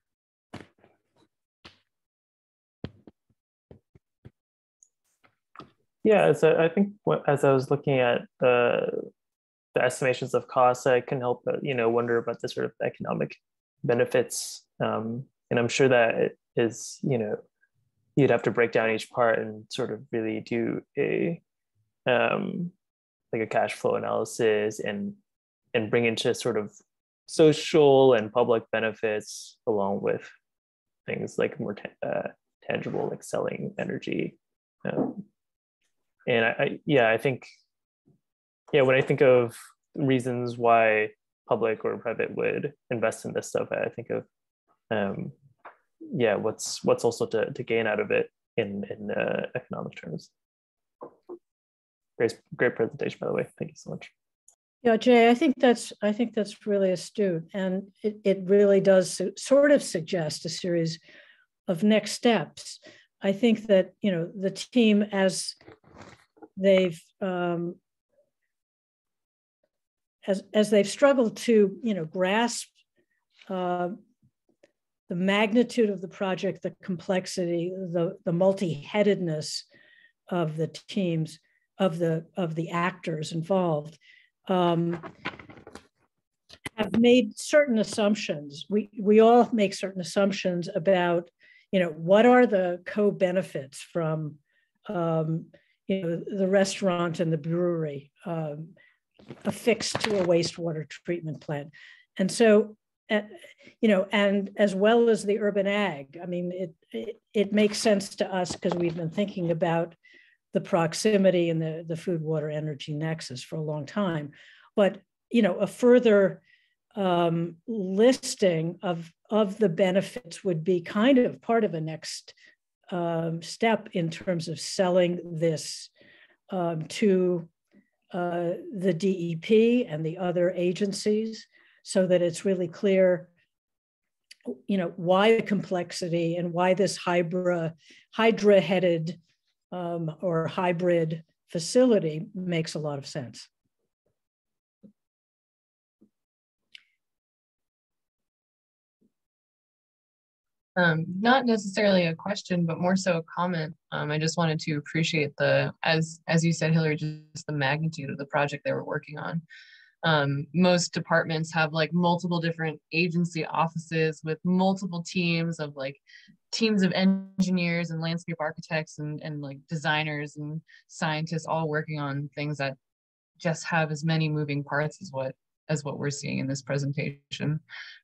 S8: Yeah, so I think as I was looking at the the estimations of costs, I can help but you know wonder about the sort of economic benefits, um, and I'm sure that is you know you'd have to break down each part and sort of really do a um, like a cash flow analysis and and bring into sort of social and public benefits along with things like more uh, tangible like selling energy um, and I, I, yeah i think yeah when i think of reasons why public or private would invest in this stuff i think of um, yeah what's what's also to, to gain out of it in in uh, economic terms. Great great presentation by the way. Thank you so much.
S5: Yeah, Jay, I think that's I think that's really astute, and it, it really does sort of suggest a series of next steps. I think that you know the team as they've um, as as they've struggled to you know grasp uh, the magnitude of the project, the complexity, the the multi-headedness of the teams of the of the actors involved um, have made certain assumptions. We, we all make certain assumptions about, you know, what are the co-benefits from, um, you know, the restaurant and the brewery um, affixed to a wastewater treatment plant. And so, uh, you know, and as well as the urban ag, I mean, it, it, it makes sense to us because we've been thinking about the proximity and the, the food, water, energy nexus for a long time. But, you know, a further um, listing of, of the benefits would be kind of part of a next um, step in terms of selling this um, to uh, the DEP and the other agencies so that it's really clear you know why the complexity and why this hydra hydra headed um, or hybrid facility makes a lot of sense.
S9: Um, not necessarily a question, but more so a comment. Um, I just wanted to appreciate the, as as you said, Hillary, just the magnitude of the project they were working on. Um, most departments have like multiple different agency offices with multiple teams of like teams of engineers and landscape architects and, and like designers and scientists all working on things that just have as many moving parts as what as what we're seeing in this presentation.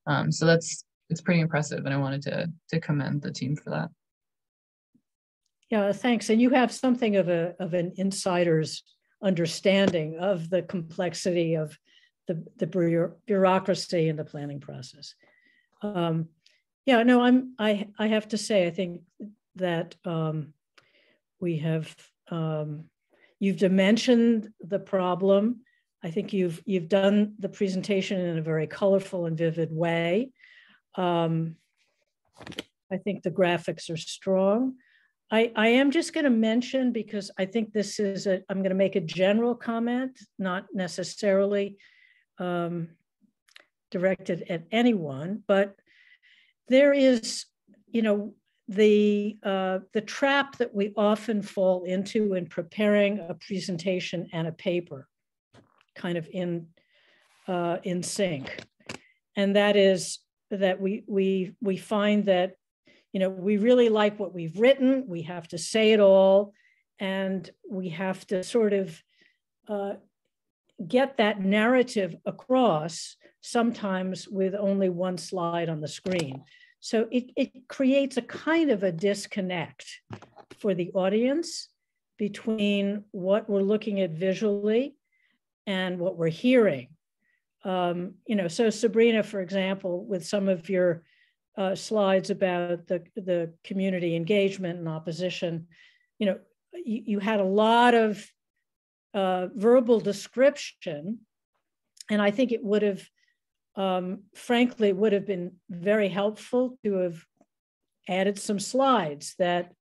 S9: Um, so that's it's pretty impressive and I wanted to to commend the team for that.
S5: Yeah, thanks. And you have something of a of an insider's understanding of the complexity of the, the bureaucracy and the planning process. Um, yeah, no, I'm. I I have to say, I think that um, we have. Um, you've dimensioned the problem. I think you've you've done the presentation in a very colorful and vivid way. Um, I think the graphics are strong. I, I am just going to mention because I think this is a, I'm going to make a general comment, not necessarily um, directed at anyone, but there is, you know, the uh, the trap that we often fall into in preparing a presentation and a paper, kind of in uh, in sync, and that is that we we we find that you know we really like what we've written, we have to say it all, and we have to sort of uh, get that narrative across sometimes with only one slide on the screen. So it, it creates a kind of a disconnect for the audience between what we're looking at visually and what we're hearing. Um, you know, so Sabrina, for example, with some of your uh, slides about the, the community engagement and opposition, you know, you, you had a lot of uh, verbal description, and I think it would have, um, frankly, would have been very helpful to have added some slides that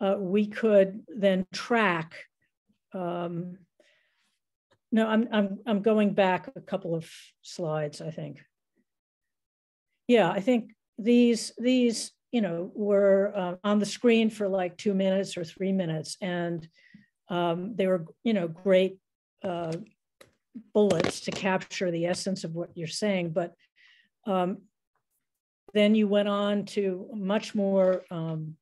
S5: uh, we could then track. Um, no, I'm, I'm, I'm going back a couple of slides, I think. Yeah, I think these, these you know, were uh, on the screen for like two minutes or three minutes. And um, they were, you know, great uh, bullets to capture the essence of what you're saying. But um, then you went on to much more um,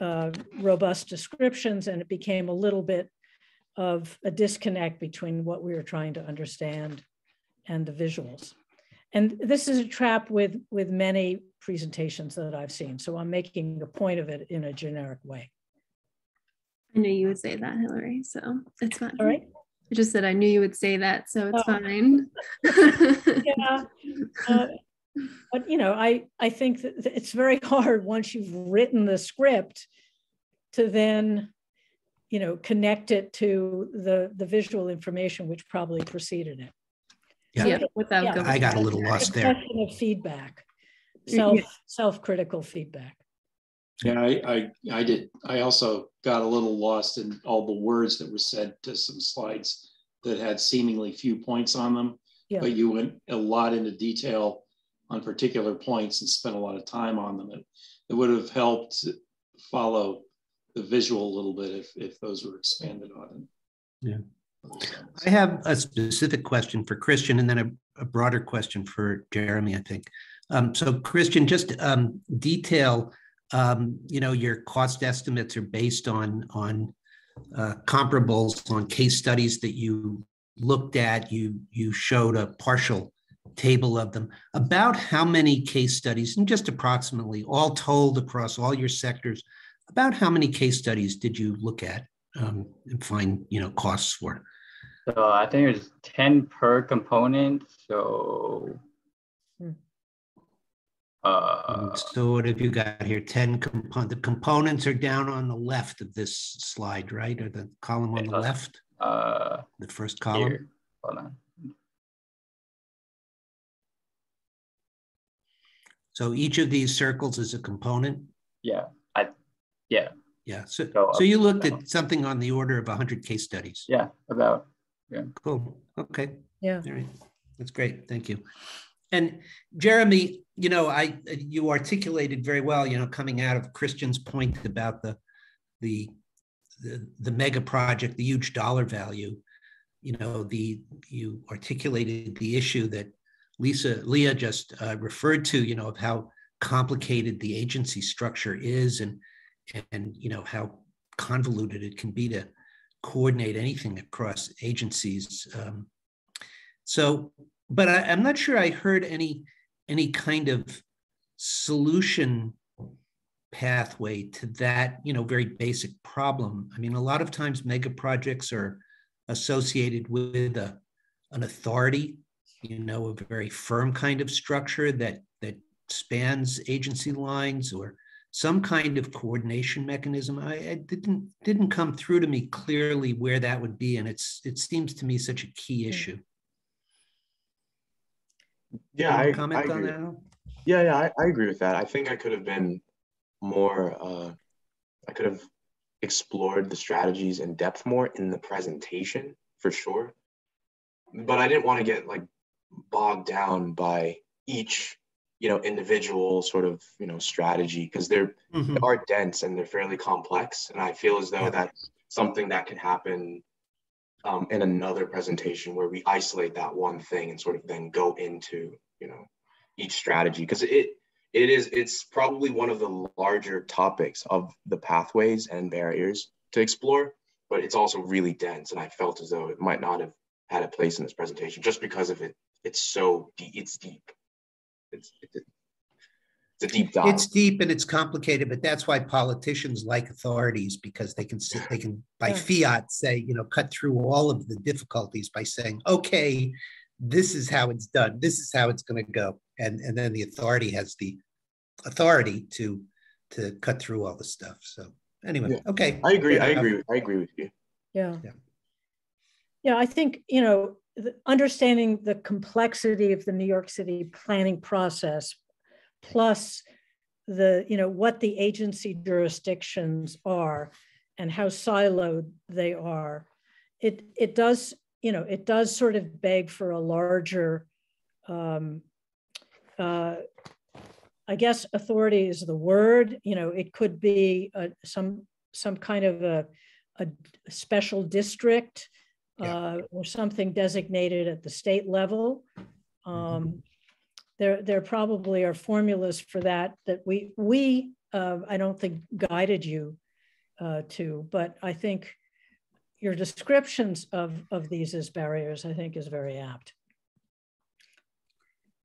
S5: uh, robust descriptions, and it became a little bit of a disconnect between what we were trying to understand and the visuals. And this is a trap with, with many presentations that I've seen. So I'm making a point of it in a generic way.
S2: I knew you would say that, Hillary. So it's fine.
S5: All right.
S2: I just said I knew you would say that, so it's oh. fine.
S5: yeah. Uh, but you know, I I think that it's very hard once you've written the script to then, you know, connect it to the the visual information which probably preceded it.
S7: Yeah, yeah without yeah. I got a little lost there.
S5: Question of feedback, self yeah. self critical feedback.
S6: Yeah, I, I, I did. I also got a little lost in all the words that were said to some slides that had seemingly few points on them. Yeah. But you went a lot into detail on particular points and spent a lot of time on them. It, it would have helped follow the visual a little bit if, if those were expanded on.
S7: Yeah. I have a specific question for Christian and then a, a broader question for Jeremy, I think. Um, so Christian, just um, detail um, you know, your cost estimates are based on on uh, comparables on case studies that you looked at. You you showed a partial table of them. About how many case studies, and just approximately, all told across all your sectors, about how many case studies did you look at um, and find you know costs for?
S3: So I think it was ten per component. So
S7: uh, so what have you got here? 10 components. The components are down on the left of this slide, right? Or the column on the left?
S3: Uh,
S7: the first column?
S3: Here. Hold on.
S7: So each of these circles is a component?
S3: Yeah, I, yeah.
S7: Yeah, so, so, so you looked at something on the order of 100 case studies?
S3: Yeah, about, yeah.
S7: Cool, okay.
S5: Yeah.
S7: All right, that's great, thank you. And Jeremy, you know, I you articulated very well, you know, coming out of Christian's point about the the the, the mega project, the huge dollar value. You know, the you articulated the issue that Lisa Leah just uh, referred to. You know, of how complicated the agency structure is, and and you know how convoluted it can be to coordinate anything across agencies. Um, so, but I, I'm not sure I heard any any kind of solution pathway to that you know very basic problem i mean a lot of times mega projects are associated with a, an authority you know a very firm kind of structure that that spans agency lines or some kind of coordination mechanism I, I, didn't didn't come through to me clearly where that would be and it's it seems to me such a key issue
S4: yeah, I,
S7: comment
S4: I
S7: on that.
S4: Yeah, yeah, I, I, agree with that. I think I could have been more. Uh, I could have explored the strategies in depth more in the presentation for sure, but I didn't want to get like bogged down by each you know individual sort of you know strategy because they're mm-hmm. they are dense and they're fairly complex and i feel as though yeah. that's something that can happen um, in another presentation where we isolate that one thing and sort of then go into you know each strategy because it it is it's probably one of the larger topics of the pathways and barriers to explore but it's also really dense and i felt as though it might not have had a place in this presentation just because of it it's so deep it's deep it's, it's it's a deep dive.
S7: It's deep and it's complicated, but that's why politicians like authorities because they can sit, they can by yeah. fiat say, you know, cut through all of the difficulties by saying, okay, this is how it's done. This is how it's going to go. And, and then the authority has the authority to, to cut through all the stuff. So anyway,
S4: Yeah.
S7: okay.
S4: I agree. I
S7: Good enough.
S4: agree. I agree with you.
S5: Yeah.
S7: Yeah.
S5: Yeah, I think, you know, the- understanding the complexity of the New York City planning process, plus the, you know, what the agency jurisdictions are and how siloed they are, it, it does, you know, it does sort of beg for a larger, um, uh, I guess authority is the word, you know, it could be uh, some, some kind of a, a special district
S7: Yeah.
S5: uh, or something designated at the state level. Um, There, there probably are formulas for that that we, we, uh, I don't think guided you uh, to, but I think your descriptions of, of these as barriers, I think is very apt.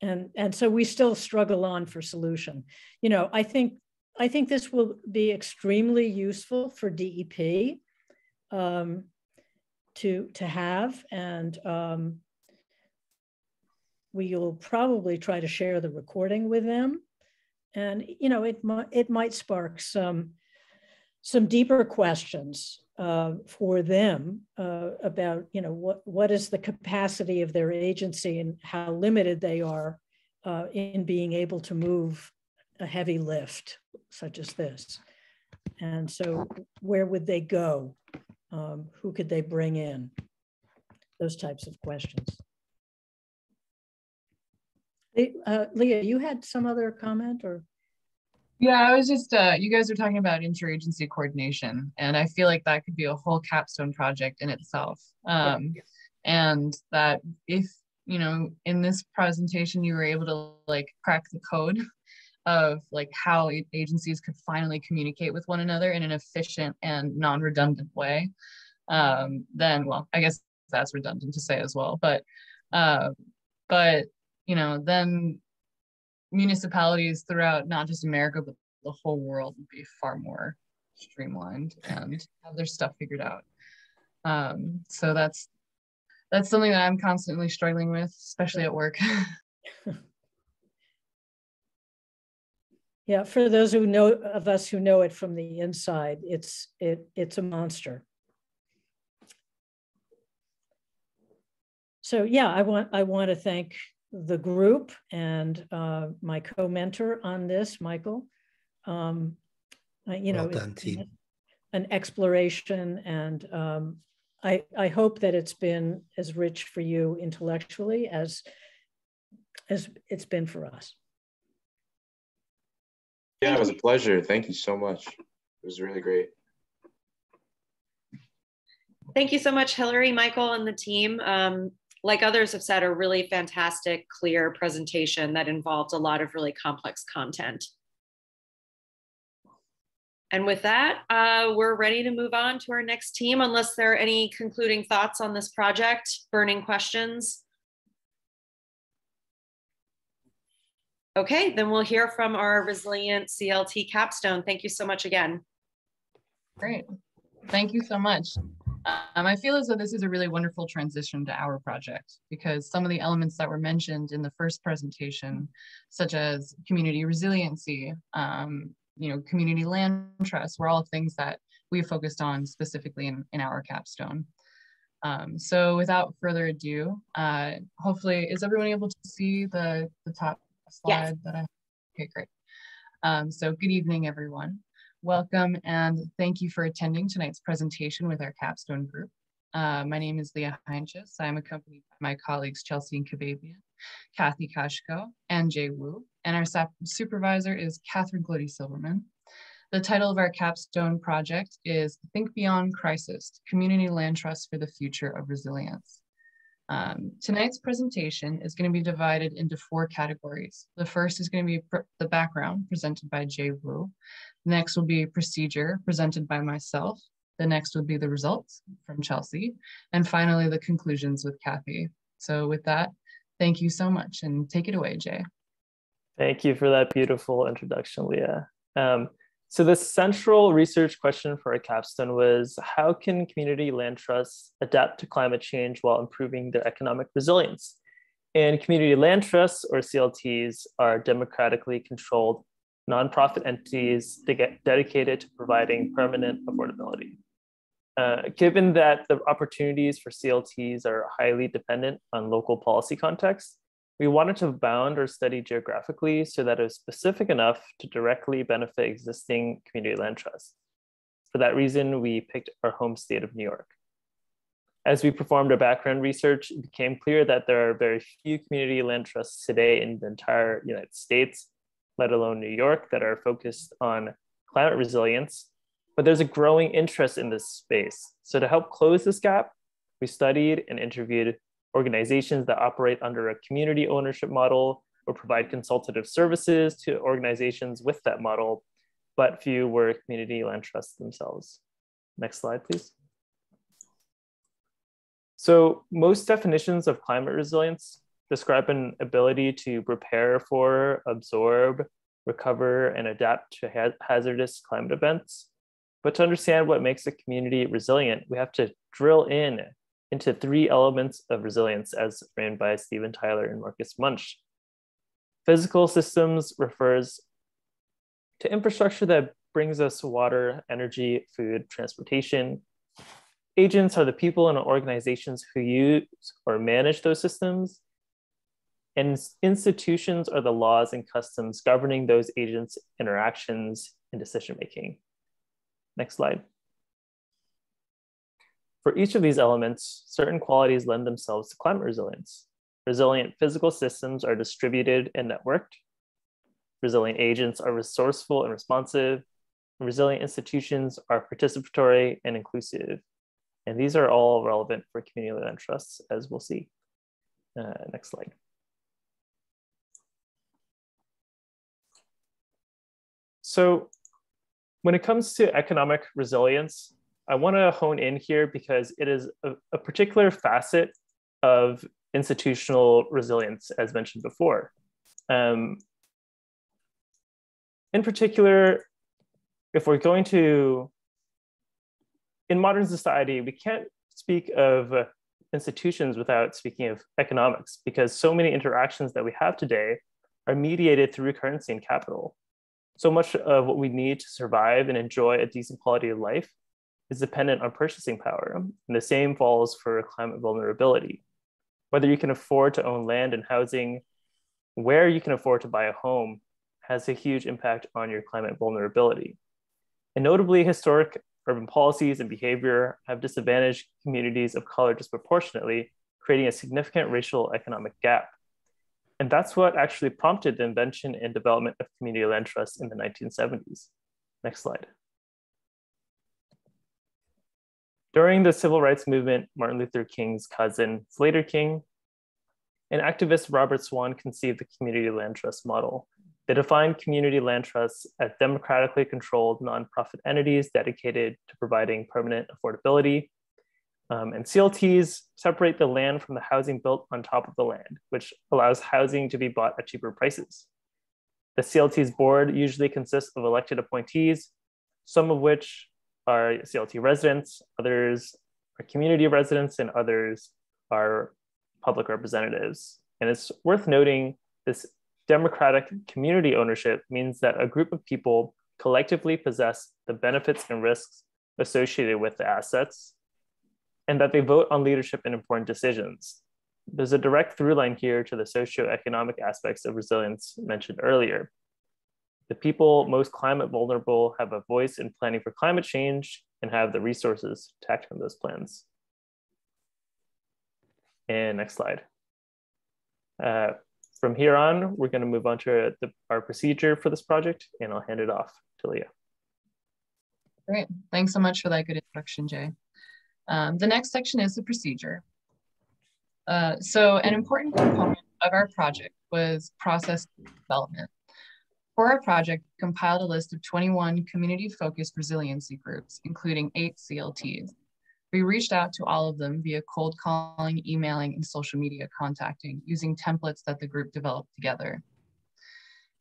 S5: And, and so we still struggle on for solution. You know, I think, I think this will be extremely useful for DEP um, to, to have. And um, we'll probably try to share the recording with them. And, you know, it might, it might spark some, some deeper questions uh, for them uh, about, you know, what, what is the capacity of their agency and how limited they are uh, in being able to move a heavy lift such as this. And so where would they go? Um, who could they bring in? Those types of questions. Uh, Leah, you had some other comment or?
S9: Yeah, I was just, uh, you guys are talking about interagency coordination, and I feel like that could be a whole capstone project in itself. Um, and that if, you know, in this presentation, you were able to like crack the code of like how agencies could finally communicate with one another in an efficient and non-redundant way, um, then, well, I guess that's redundant to say as well, but, uh, but, you know, then municipalities throughout not just America, but the whole world would be far more streamlined and have their stuff figured out. Um, so that's that's something that I'm constantly struggling with, especially at work.
S5: Yeah, for those who know of us who know it from the inside, it's it it's a monster. So yeah, I want I want to thank the group and uh, my co-mentor on this, Michael. Um, you
S7: Well
S5: know,
S7: done,
S5: it's
S7: team.
S5: an exploration, and um, I I hope that it's been as rich for you intellectually as as it's been for us.
S4: Yeah, it was a pleasure. Thank you so much. It was really great.
S1: Thank you so much, Hillary, Michael, and the team. Um, like others have said, a really fantastic, clear presentation that involved a lot of really complex content. And with that, uh, we're ready to move on to our next team, unless there are any concluding thoughts on this project, burning questions. Okay, then we'll hear from our resilient CLT capstone. Thank you so much again.
S9: Great. Thank you so much. Um, I feel as though this is a really wonderful transition to our project because some of the elements that were mentioned in the first presentation, such as community resiliency, um, you know, community land trust, were all things that we focused on specifically in, in our capstone. Um, so without further ado, uh, hopefully, is everyone able to see the, the top slide that I, okay, great. Um, so good evening, everyone. Welcome and thank you for attending tonight's presentation with our capstone group. Uh, my name is Leah Heinches. I'm accompanied by my colleagues Chelsea and Kababian, Kathy Kashko, and Jay Wu. And our supervisor is Catherine Glody Silverman. The title of our capstone project is Think Beyond Crisis, Community Land Trust for the Future of Resilience. Um, tonight's presentation is going to be divided into four categories. The first is going to be the background presented by Jay Wu. Next will be procedure presented by myself. The next would be the results from Chelsea. And finally, the conclusions with Kathy. So with that, thank you so much and take it away, Jay.
S8: Thank you for that beautiful introduction, Leah. Um, so the central research question for our capstone was, how can community land trusts adapt to climate change while improving their economic resilience? And community land trusts or CLTs are democratically controlled nonprofit entities dedicated to providing permanent affordability. Uh, given that the opportunities for CLTs are highly dependent on local policy context, we wanted to bound our study geographically so that it was specific enough to directly benefit existing community land trusts. For that reason, we picked our home state of New York. As we performed our background research, it became clear that there are very few community land trusts today in the entire United States, let alone New York, that are focused on climate resilience. But there's a growing interest in this space. So to help close this gap, we studied and interviewed organizations that operate under a community ownership model or provide consultative services to organizations with that model, but few were community land trusts themselves. Next slide, please. So most definitions of climate resilience describe an ability to prepare for, absorb, recover, and adapt to ha hazardous climate events. But to understand what makes a community resilient, we have to drill in into three elements of resilience as framed by Steven Tyler and Marcus Moench. Physical systems refers to infrastructure that brings us water, energy, food, transportation. Agents are the people and organizations who use or manage those systems. And institutions are the laws and customs governing those agents' interactions and decision making. Next slide. For each of these elements, certain qualities lend themselves to climate resilience. Resilient physical systems are distributed and networked. Resilient agents are resourceful and responsive. Resilient institutions are participatory and inclusive. And these are all relevant for community land trusts, as we'll see. Uh, next slide. So when it comes to economic resilience, I want to hone in here because it is a, a particular facet of institutional resilience, as mentioned before. Um, in particular, if we're going to, in modern society, we can't speak of institutions without speaking of economics because so many interactions that we have today are mediated through currency and capital. So much of what we need to survive and enjoy a decent quality of life is dependent on purchasing power. And the same falls for climate vulnerability. Whether you can afford to own land and housing, where you can afford to buy a home has a huge impact on your climate vulnerability. And notably, historic urban policies and behavior have disadvantaged communities of color disproportionately, creating a significant racial economic gap. And that's what actually prompted the invention and development of community land trusts in the 1970s. Next slide. During the civil rights movement, Martin Luther King's cousin, Slater King, and activist Robert Swann conceived the community land trust model. They defined community land trusts as democratically controlled nonprofit entities dedicated to providing permanent affordability. Um, and CLTs separate the land from the housing built on top of the land, which allows housing to be bought at cheaper prices. The CLT's board usually consists of elected appointees, some of which are CLT residents, others are community residents, and others are public representatives. And it's worth noting this democratic community ownership means that a group of people collectively possess the benefits and risks associated with the assets, and that they vote on leadership and important decisions. There's a direct through line here to the socioeconomic aspects of resilience mentioned earlier. The people most climate vulnerable have a voice in planning for climate change and have the resources to act on those plans. And next slide. Uh, from here on, we're going to move on to the, our procedure for this project, and I'll hand it off to Leah.
S9: Great. Thanks so much for that good introduction, Jay. Um, the next section is the procedure. Uh, so an important component of our project was process development. For our project, we compiled a list of 21 community-focused resiliency groups, including eight CLTs. We reached out to all of them via cold calling, emailing, and social media contacting using templates that the group developed together.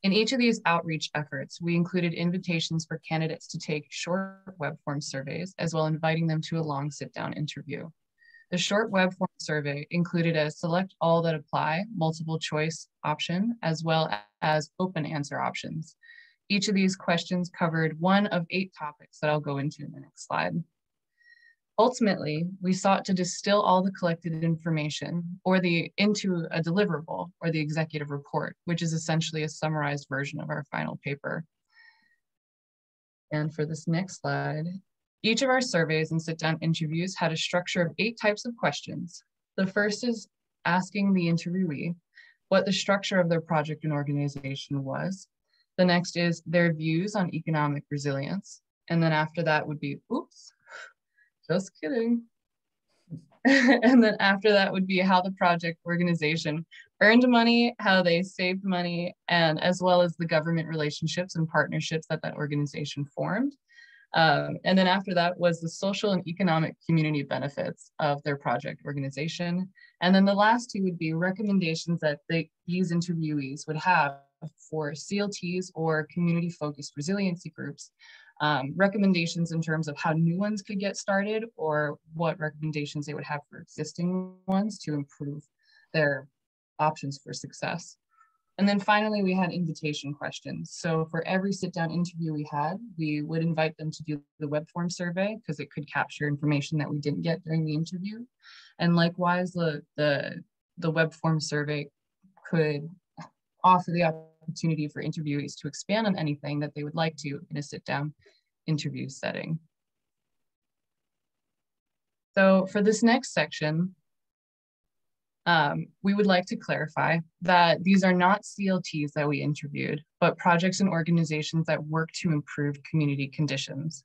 S9: In each of these outreach efforts, we included invitations for candidates to take short web form surveys, as well inviting them to a long sit down interview. The short web form survey included a select all that apply multiple choice option, as well as open answer options. Each of these questions covered one of eight topics that I'll go into in the next slide. Ultimately, we sought to distill all the collected information or the into a deliverable or the executive report, which is essentially a summarized version of our final paper. And for this next slide, each of our surveys and sit-down interviews had a structure of eight types of questions. The first is asking the interviewee what the structure of their project and organization was. The next is their views on economic resilience. And then after that would be, oops, just kidding. and then after that would be how the project organization earned money, how they saved money, and as well as the government relationships and partnerships that that organization formed. Um, and then after that was the social and economic community benefits of their project organization. And then the last two would be recommendations that these interviewees would have for CLTs or community focused resiliency groups, um, recommendations in terms of how new ones could get started or what recommendations they would have for existing ones to improve their options for success. And then finally, we had invitation questions. So for every sit down interview we had, we would invite them to do the web form survey because it could capture information that we didn't get during the interview. And likewise, the, the, the web form survey could offer the opportunity for interviewees to expand on anything that they would like to in a sit down interview setting. So for this next section, um, we would like to clarify that these are not CLTs that we interviewed, but projects and organizations that work to improve community conditions.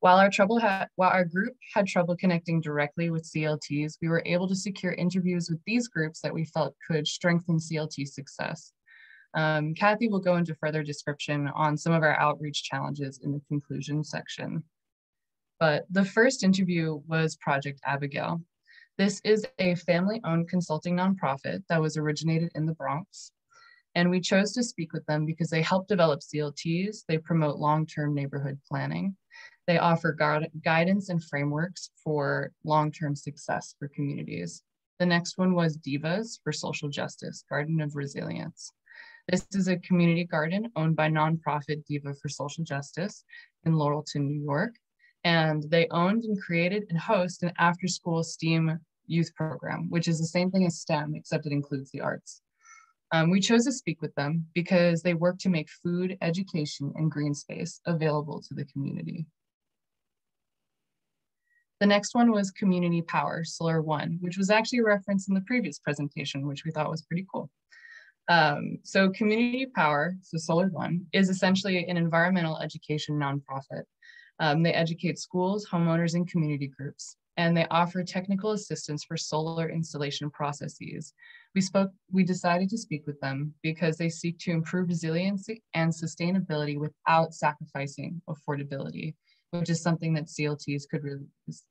S9: While our, trouble while our group had trouble connecting directly with CLTs, we were able to secure interviews with these groups that we felt could strengthen CLT success. Um, Kathy will go into further description on some of our outreach challenges in the conclusion section. But the first interview was Project Abigail. This is a family owned consulting nonprofit that was originated in the Bronx. And we chose to speak with them because they help develop CLTs, they promote long term neighborhood planning, they offer guidance and frameworks for long term success for communities. The next one was Divas for Social Justice, Garden of Resilience. This is a community garden owned by nonprofit Diva for Social Justice in Laurelton, New York and they owned and created and host an after school STEAM youth program, which is the same thing as STEM, except it includes the arts. Um, we chose to speak with them because they work to make food, education, and green space available to the community. The next one was Community Power, Solar One, which was actually referenced in the previous presentation, which we thought was pretty cool. Um, so Community Power, so Solar One, is essentially an environmental education nonprofit um, they educate schools, homeowners, and community groups, and they offer technical assistance for solar installation processes. We spoke, we decided to speak with them because they seek to improve resiliency and sustainability without sacrificing affordability, which is something that CLTs could really use.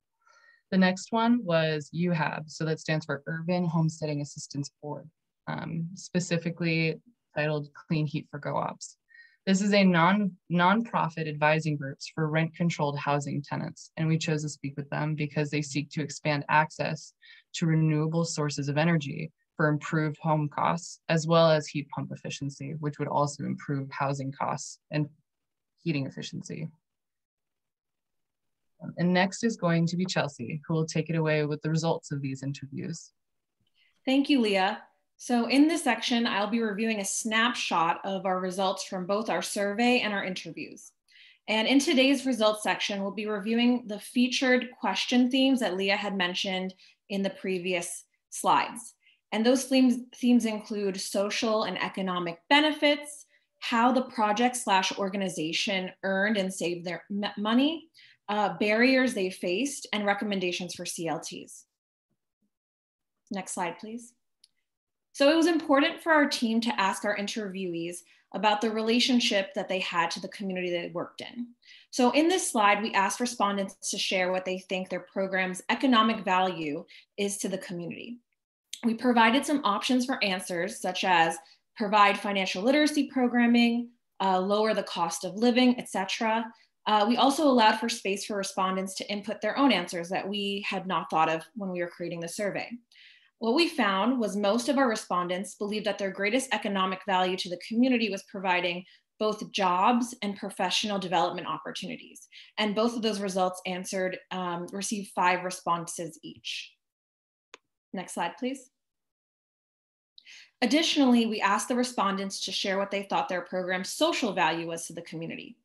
S9: The next one was UHAB, so that stands for Urban Homesteading Assistance Board, um, specifically titled Clean Heat for Co-ops. This is a non nonprofit advising groups for rent controlled housing tenants, and we chose to speak with them because they seek to expand access to renewable sources of energy for improved home costs, as well as heat pump efficiency, which would also improve housing costs and heating efficiency. Um, and next is going to be Chelsea, who will take it away with the results of these interviews.
S10: Thank you, Leah. So in this section, I'll be reviewing a snapshot of our results from both our survey and our interviews. And in today's results section, we'll be reviewing the featured question themes that Leah had mentioned in the previous slides. And those themes, themes include social and economic benefits, how the project slash organization earned and saved their money, uh, barriers they faced, and recommendations for CLTs. Next slide, please. So it was important for our team to ask our interviewees about the relationship that they had to the community they worked in. So in this slide, we asked respondents to share what they think their program's economic value is to the community. We provided some options for answers, such as provide financial literacy programming, uh, lower the cost of living, etc. Uh, we also allowed for space for respondents to input their own answers that we had not thought of when we were creating the survey. What we found was most of our respondents believed that their greatest economic value to the community was providing both jobs and professional development opportunities. And both of those results answered, um, received five responses each. Next slide, please. Additionally, we asked the respondents to share what they thought their program's social value was to the community.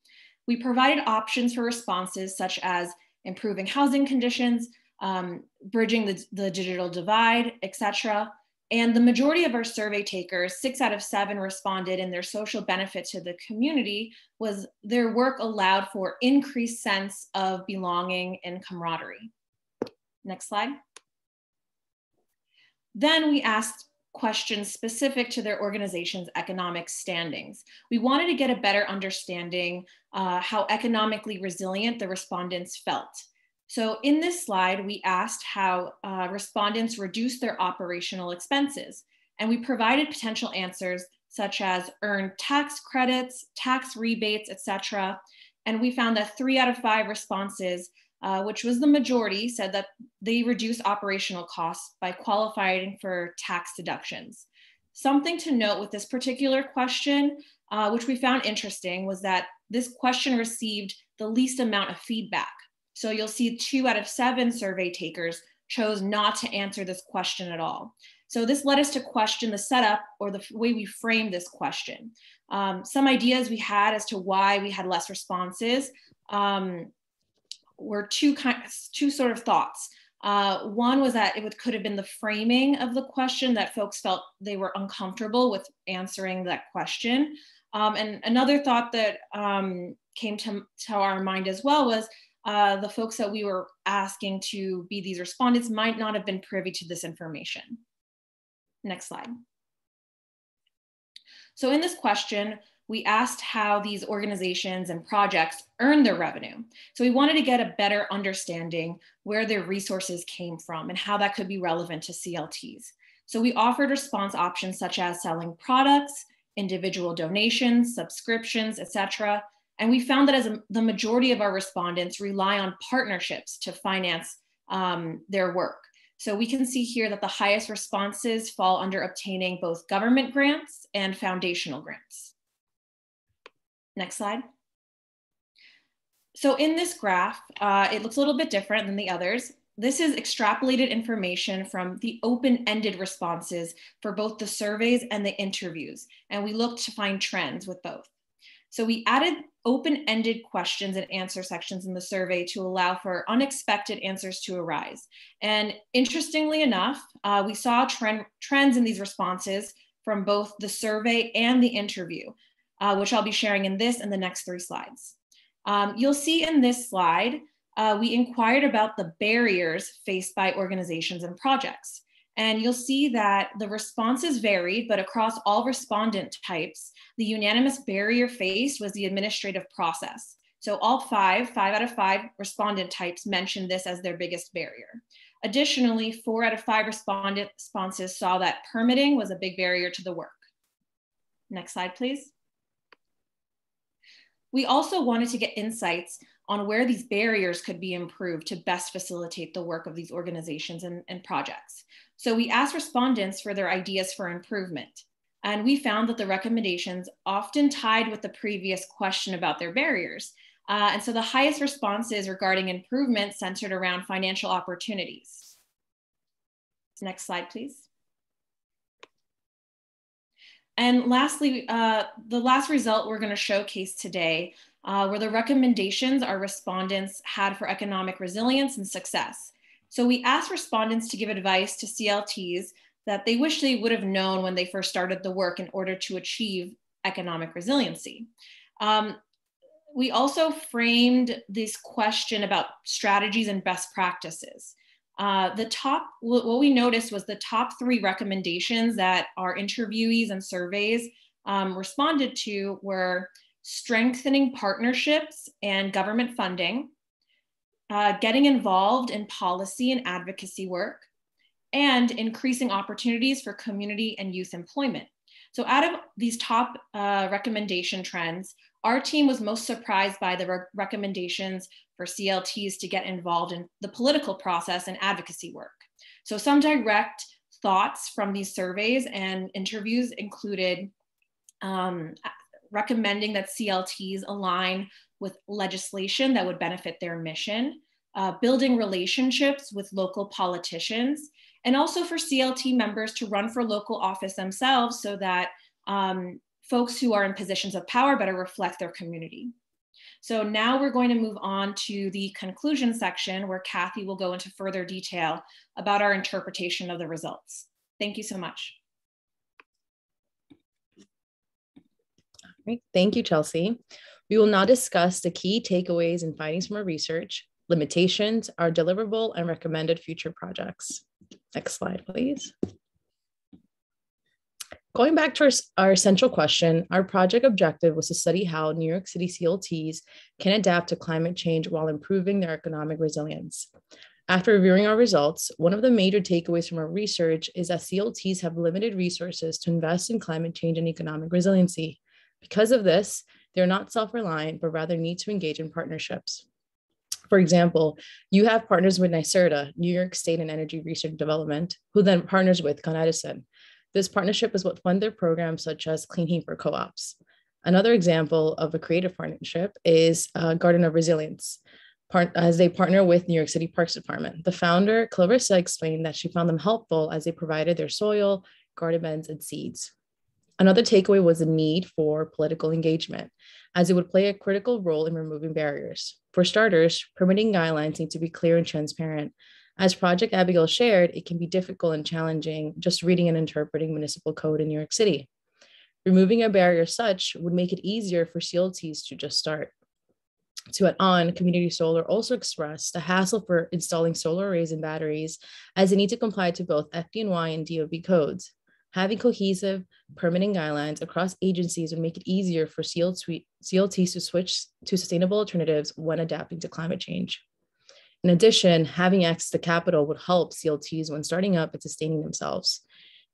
S10: We provided options for responses such as improving housing conditions, um, bridging the, the digital divide, etc. And the majority of our survey takers, six out of seven responded in their social benefit to the community was their work allowed for increased sense of belonging and camaraderie. Next slide. Then we asked questions specific to their organization's economic standings. We wanted to get a better understanding uh, how economically resilient the respondents felt. So in this slide, we asked how uh, respondents reduced their operational expenses, and we provided potential answers such as earned tax credits, tax rebates, etc. And we found that three out of five responses, uh, which was the majority, said that they reduce operational costs by qualifying for tax deductions. Something to note with this particular question, uh, which we found interesting, was that this question received the least amount of feedback. So you'll see two out of seven survey takers chose not to answer this question at all. So this led us to question the setup or the way we framed this question. Um, some ideas we had as to why we had less responses um, were two kind, two sort of thoughts. Uh, one was that it would, could have been the framing of the question that folks felt they were uncomfortable with answering that question. Um, and another thought that um, came to, to our mind as well was uh, the folks that we were asking to be these respondents might not have been privy to this information. Next slide. So in this question, we asked how these organizations and projects earn their revenue. So we wanted to get a better understanding where their resources came from and how that could be relevant to CLTs. So we offered response options such as selling products, individual donations, subscriptions, etc. And we found that as a, the majority of our respondents rely on partnerships to finance um, their work. So we can see here that the highest responses fall under obtaining both government grants and foundational grants. Next slide. So in this graph, uh, it looks a little bit different than the others. This is extrapolated information from the open-ended responses for both the surveys and the interviews. And we looked to find trends with both. So we added open-ended questions and answer sections in the survey to allow for unexpected answers to arise. And interestingly enough, uh, we saw trend, trends in these responses from both the survey and the interview, uh, which I'll be sharing in this and the next three slides. Um, you'll see in this slide, uh, we inquired about the barriers faced by organizations and projects. And you'll see that the responses varied, but across all respondent types, the unanimous barrier faced was the administrative process. So all five, five out of five respondent types mentioned this as their biggest barrier. Additionally, four out of five respondent responses saw that permitting was a big barrier to the work. Next slide, please. We also wanted to get insights on where these barriers could be improved to best facilitate the work of these organizations and, and projects. So we asked respondents for their ideas for improvement. And we found that the recommendations often tied with the previous question about their barriers. Uh, and so the highest responses regarding improvement centered around financial opportunities. Next slide, please. And lastly, uh, the last result we're going to showcase today uh, were the recommendations our respondents had for economic resilience and success. So we asked respondents to give advice to CLTs that they wish they would have known when they first started the work in order to achieve economic resiliency. Um, we also framed this question about strategies and best practices. Uh, the top, what we noticed was the top three recommendations that our interviewees and surveys um, responded to were strengthening partnerships and government funding, uh, getting involved in policy and advocacy work, and increasing opportunities for community and youth employment. So out of these top uh, recommendation trends, our team was most surprised by the re recommendations for CLTs to get involved in the political process and advocacy work. So some direct thoughts from these surveys and interviews included um, recommending that CLTs align with legislation that would benefit their mission, uh, building relationships with local politicians, and also for CLT members to run for local office themselves so that um, folks who are in positions of power better reflect their community. So now we're going to move on to the conclusion section where Kathy will go into further detail about our interpretation of the results. Thank you so much.
S11: Great. Thank you, Chelsea. We will now discuss the key takeaways and findings from our research, limitations, our deliverable, and recommended future projects. Next slide, please. Going back to our, our central question, our project objective was to study how New York City CLTs can adapt to climate change while improving their economic resilience. After reviewing our results, one of the major takeaways from our research is that CLTs have limited resources to invest in climate change and economic resiliency. Because of this, they're not self reliant, but rather need to engage in partnerships. For example, you have partners with NYSERDA, New York State and Energy Research Development, who then partners with Con Edison. This partnership is what fund their programs such as Clean Heat for Co-ops. Another example of a creative partnership is uh, Garden of Resilience, part, as they partner with New York City Parks Department. The founder, Clarissa, explained that she found them helpful as they provided their soil, garden beds, and seeds. Another takeaway was the need for political engagement, as it would play a critical role in removing barriers. For starters, permitting guidelines need to be clear and transparent. As Project Abigail shared, it can be difficult and challenging just reading and interpreting municipal code in New York City. Removing a barrier such would make it easier for CLTs to just start. To add on, Community Solar also expressed the hassle for installing solar arrays and batteries as they need to comply to both FDNY and DOB codes. Having cohesive permitting guidelines across agencies would make it easier for CLTs to switch to sustainable alternatives when adapting to climate change. In addition, having access to capital would help CLTs when starting up and sustaining themselves.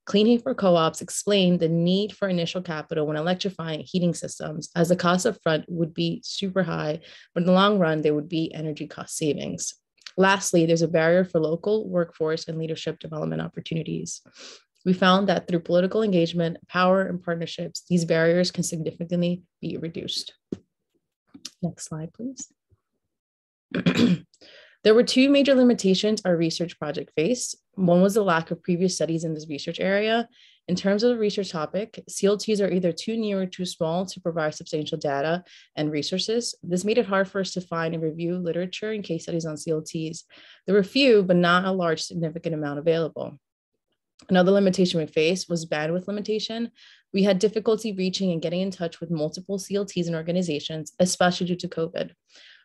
S11: Clean Heat for Co-ops explained the need for initial capital when electrifying heating systems, as the cost up front would be super high, but in the long run, there would be energy cost savings. Lastly, there's a barrier for local workforce and leadership development opportunities. We found that through political engagement, power, and partnerships, these barriers can significantly be reduced. Next slide, please. there were two major limitations our research project faced. One was the lack of previous studies in this research area. In terms of the research topic, CLTs are either too new or too small to provide substantial data and resources. This made it hard for us to find and review literature and case studies on CLTs. There were few, but not a large significant amount available. Another limitation we faced was bandwidth limitation. We had difficulty reaching and getting in touch with multiple CLTs and organizations, especially due to COVID,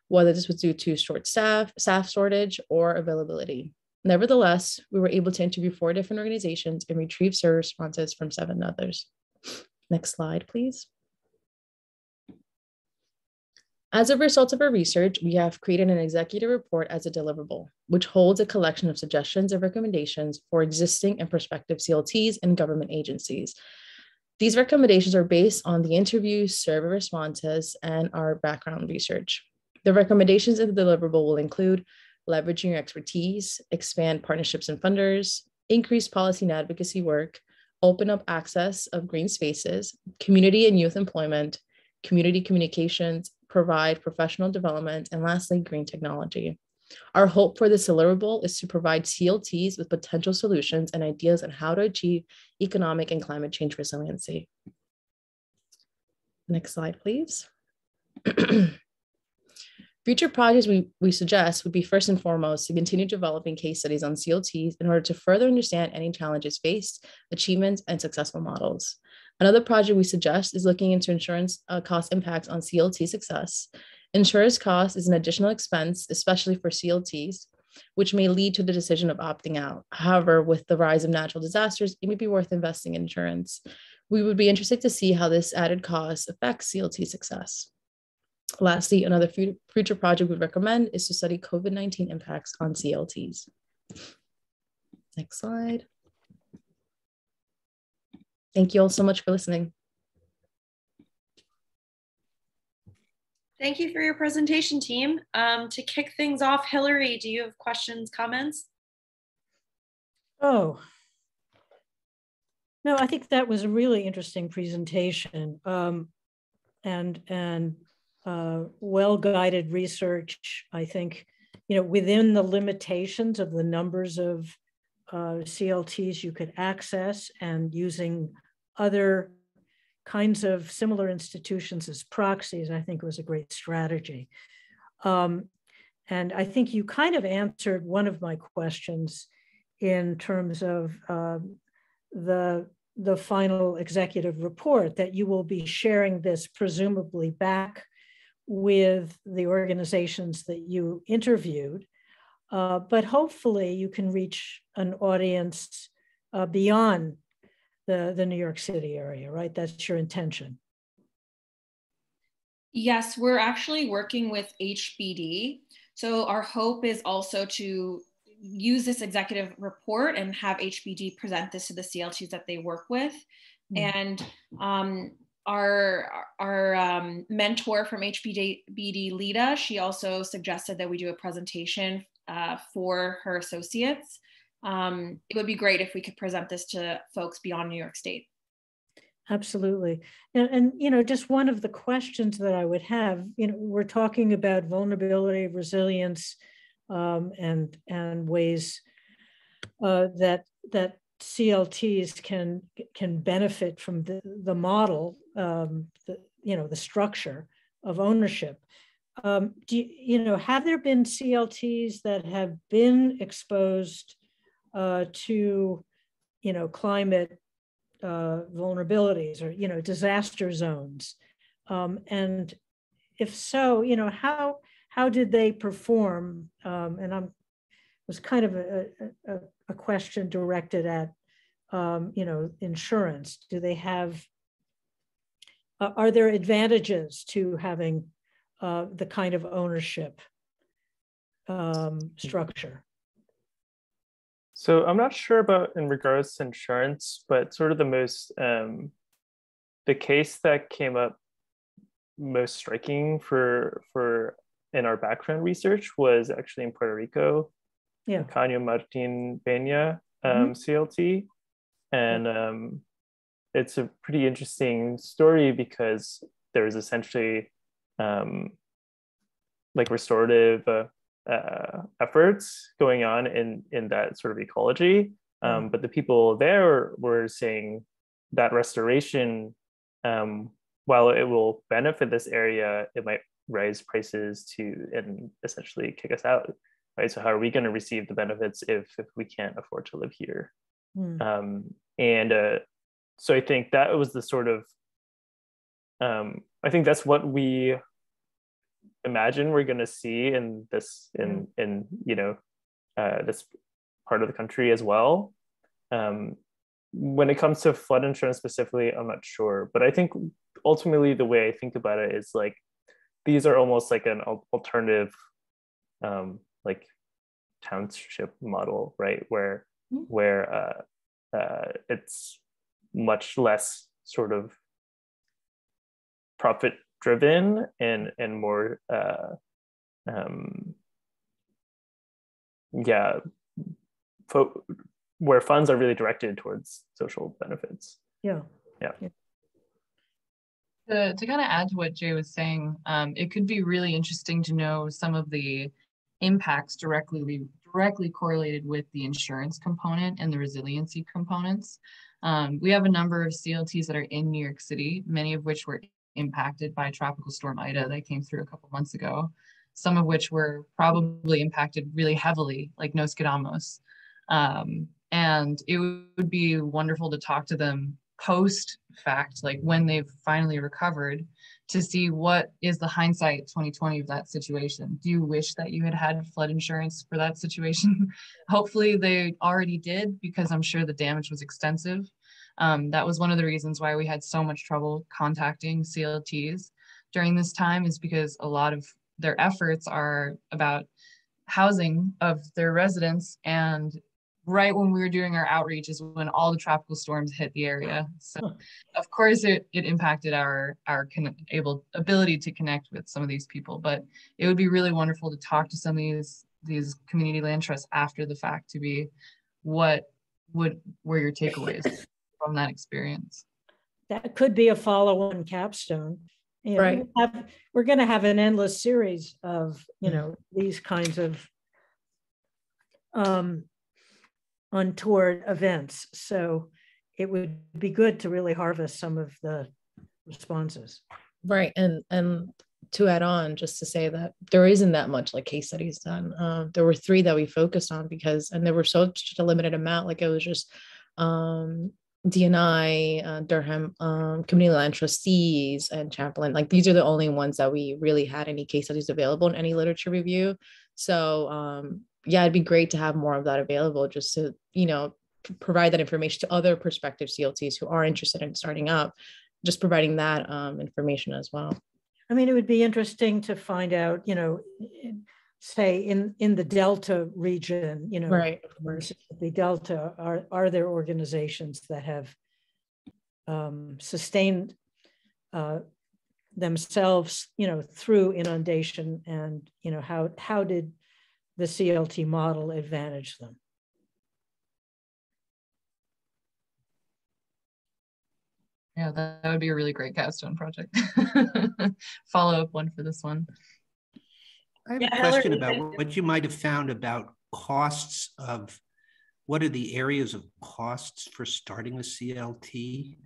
S11: whether this was due to short staff, staff shortage, or availability. Nevertheless, we were able to interview four different organizations and retrieve survey responses from seven others. Next slide, please. As a result of our research, we have created an executive report as a deliverable, which holds a collection of suggestions and recommendations for existing and prospective CLTs and government agencies. These recommendations are based on the interviews, survey responses, and our background research. The recommendations in the deliverable will include leveraging your expertise, expand partnerships and funders, increase policy and advocacy work, open up access of green spaces, community and youth employment, community communications, provide professional development, and lastly, green technology. Our hope for this deliverable is to provide CLTs with potential solutions and ideas on how to achieve economic and climate change resiliency. Next slide, please. Future projects we, we suggest would be first and foremost to continue developing case studies on CLTs in order to further understand any challenges faced, achievements, and successful models. Another project we suggest is looking into insurance uh, cost impacts on CLT success. Insurance cost is an additional expense, especially for CLTs, which may lead to the decision of opting out. However, with the rise of natural disasters, it may be worth investing in insurance. We would be interested to see how this added cost affects CLT success. Lastly, another future project we'd recommend is to study COVID 19 impacts on CLTs. Next slide. Thank you all so much for listening.
S1: Thank you for your presentation, team. Um, to kick things off, Hillary, do you have questions, comments?
S5: Oh, no, I think that was a really interesting presentation um, and, and uh, well-guided research. I think, you know, within the limitations of the numbers of uh, CLTs you could access and using other kinds of similar institutions as proxies, I think was a great strategy. Um, and I think you kind of answered one of my questions in terms of um, the, the final executive report that you will be sharing this presumably back with the organizations that you interviewed. Uh, but hopefully you can reach an audience uh, beyond the, the New York City area, right? That's your intention.
S10: Yes, we're actually working with HPD. So our hope is also to use this executive report and have HPD present this to the CLTs that they work with. Mm. And um, our our um, mentor from HPD, Lita, she also suggested that we do a presentation uh, for her associates um, it would be great if we could present this to folks beyond New York State.
S5: Absolutely. And, and, you know, just one of the questions that I would have, you know, we're talking about vulnerability, resilience, um, and and ways uh, that that CLTs can can benefit from the, the model, um, the, you know, the structure of ownership. Um, do you, you know, have there been CLTs that have been exposed uh, to, you know, climate uh, vulnerabilities or, you know, disaster zones? Um, and if so, you know, how, how did they perform? Um, and I'm, was kind of a, a, a question directed at, um, you know, insurance. Do they have, uh, are there advantages to having uh, the kind of ownership um, structure?
S8: So I'm not sure about in regards to insurance, but sort of the most um, the case that came up most striking for for in our background research was actually in Puerto Rico.
S5: Yeah.
S8: Caño Martin Peña um, mm-hmm. CLT. And um, it's a pretty interesting story because there's essentially um, like restorative uh, uh, efforts going on in in that sort of ecology. Um, mm. But the people there were saying that restoration, um, while it will benefit this area, it might raise prices to and essentially kick us out. Right. So how are we going to receive the benefits if if we can't afford to live here? Mm. Um, and uh, so I think that was the sort of um, I think that's what we imagine we're going to see in this in in you know uh, this part of the country as well. Um, when it comes to flood insurance specifically i'm not sure but i think ultimately the way i think about it is like these are almost like an alternative um, like township model right? Where mm-hmm. where uh, uh, it's much less sort of profit driven and and more uh, um, yeah fo- where funds are really directed towards social benefits
S5: yeah
S8: yeah, yeah.
S9: To, to kind of add to what Jay was saying, um, it could be really interesting to know some of the impacts directly directly correlated with the insurance component and the resiliency components. Um, we have a number of CLTs that are in New York City, many of which were impacted by Tropical Storm Ida that came through a couple months ago, some of which were probably impacted really heavily, like Nos Um, and it would be wonderful to talk to them post fact, like when they've finally recovered, to see what is the hindsight 2020 of that situation. Do you wish that you had had flood insurance for that situation? Hopefully they already did because I'm sure the damage was extensive. Um, that was one of the reasons why we had so much trouble contacting CLTs during this time is because a lot of their efforts are about housing of their residents. And right when we were doing our outreach is when all the tropical storms hit the area. So of course it, it impacted our our able ability to connect with some of these people, but it would be really wonderful to talk to some of these these community land trusts after the fact to be what would were your takeaways from that experience.
S5: That could be a follow-on capstone. You know,
S11: right.
S5: We have, we're going to have an endless series of you know these kinds of um, untoward events. So it would be good to really harvest some of the responses.
S11: Right. And and to add on, just to say that there isn't that much like case studies done. Um, there were three that we focused on because, and there were such a limited amount. Like it was just um, DNI, uh, Durham um, Community Land Trustees, and Champlain. Like these are the only ones that we really had any case studies available in any literature review. So um, yeah, it'd be great to have more of that available just to, you know, provide that information to other prospective CLTs who are interested in starting up, just providing that um, information as well.
S5: I mean, it would be interesting to find out, you know, say in in the Delta region, you know,
S11: right,
S5: the Delta, are are there organizations that have um, sustained uh, themselves, you know, through inundation, and you know how how did the CLT model advantage them.
S9: Yeah, that, that would be a really great capstone project. Follow up one for this one.
S7: I have yeah, a question about what you might have found about costs of what are the areas of costs for starting a CLT?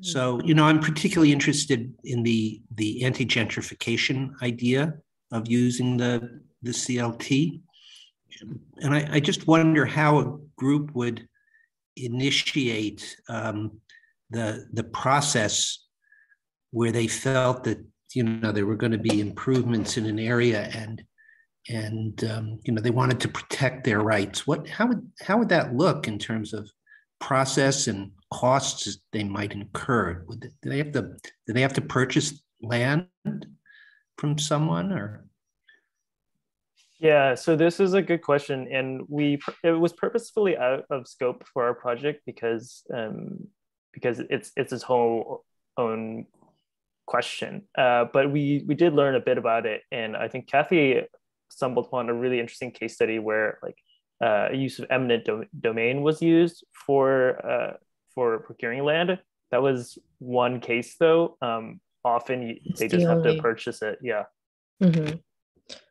S7: So, you know, I'm particularly interested in the the anti-gentrification idea of using the the CLT. And I, I just wonder how a group would initiate um, the, the process where they felt that you know there were going to be improvements in an area and and um, you know they wanted to protect their rights. What how would how would that look in terms of process and costs they might incur? Would they, do they have to do they have to purchase land from someone or?
S8: Yeah, so this is a good question, and we it was purposefully out of scope for our project because um, because it's it's its whole own question. Uh, but we we did learn a bit about it, and I think Kathy stumbled upon a really interesting case study where like uh, use of eminent do- domain was used for uh, for procuring land. That was one case, though. Um, often you, they just have to purchase it. Yeah.
S11: Mm-hmm.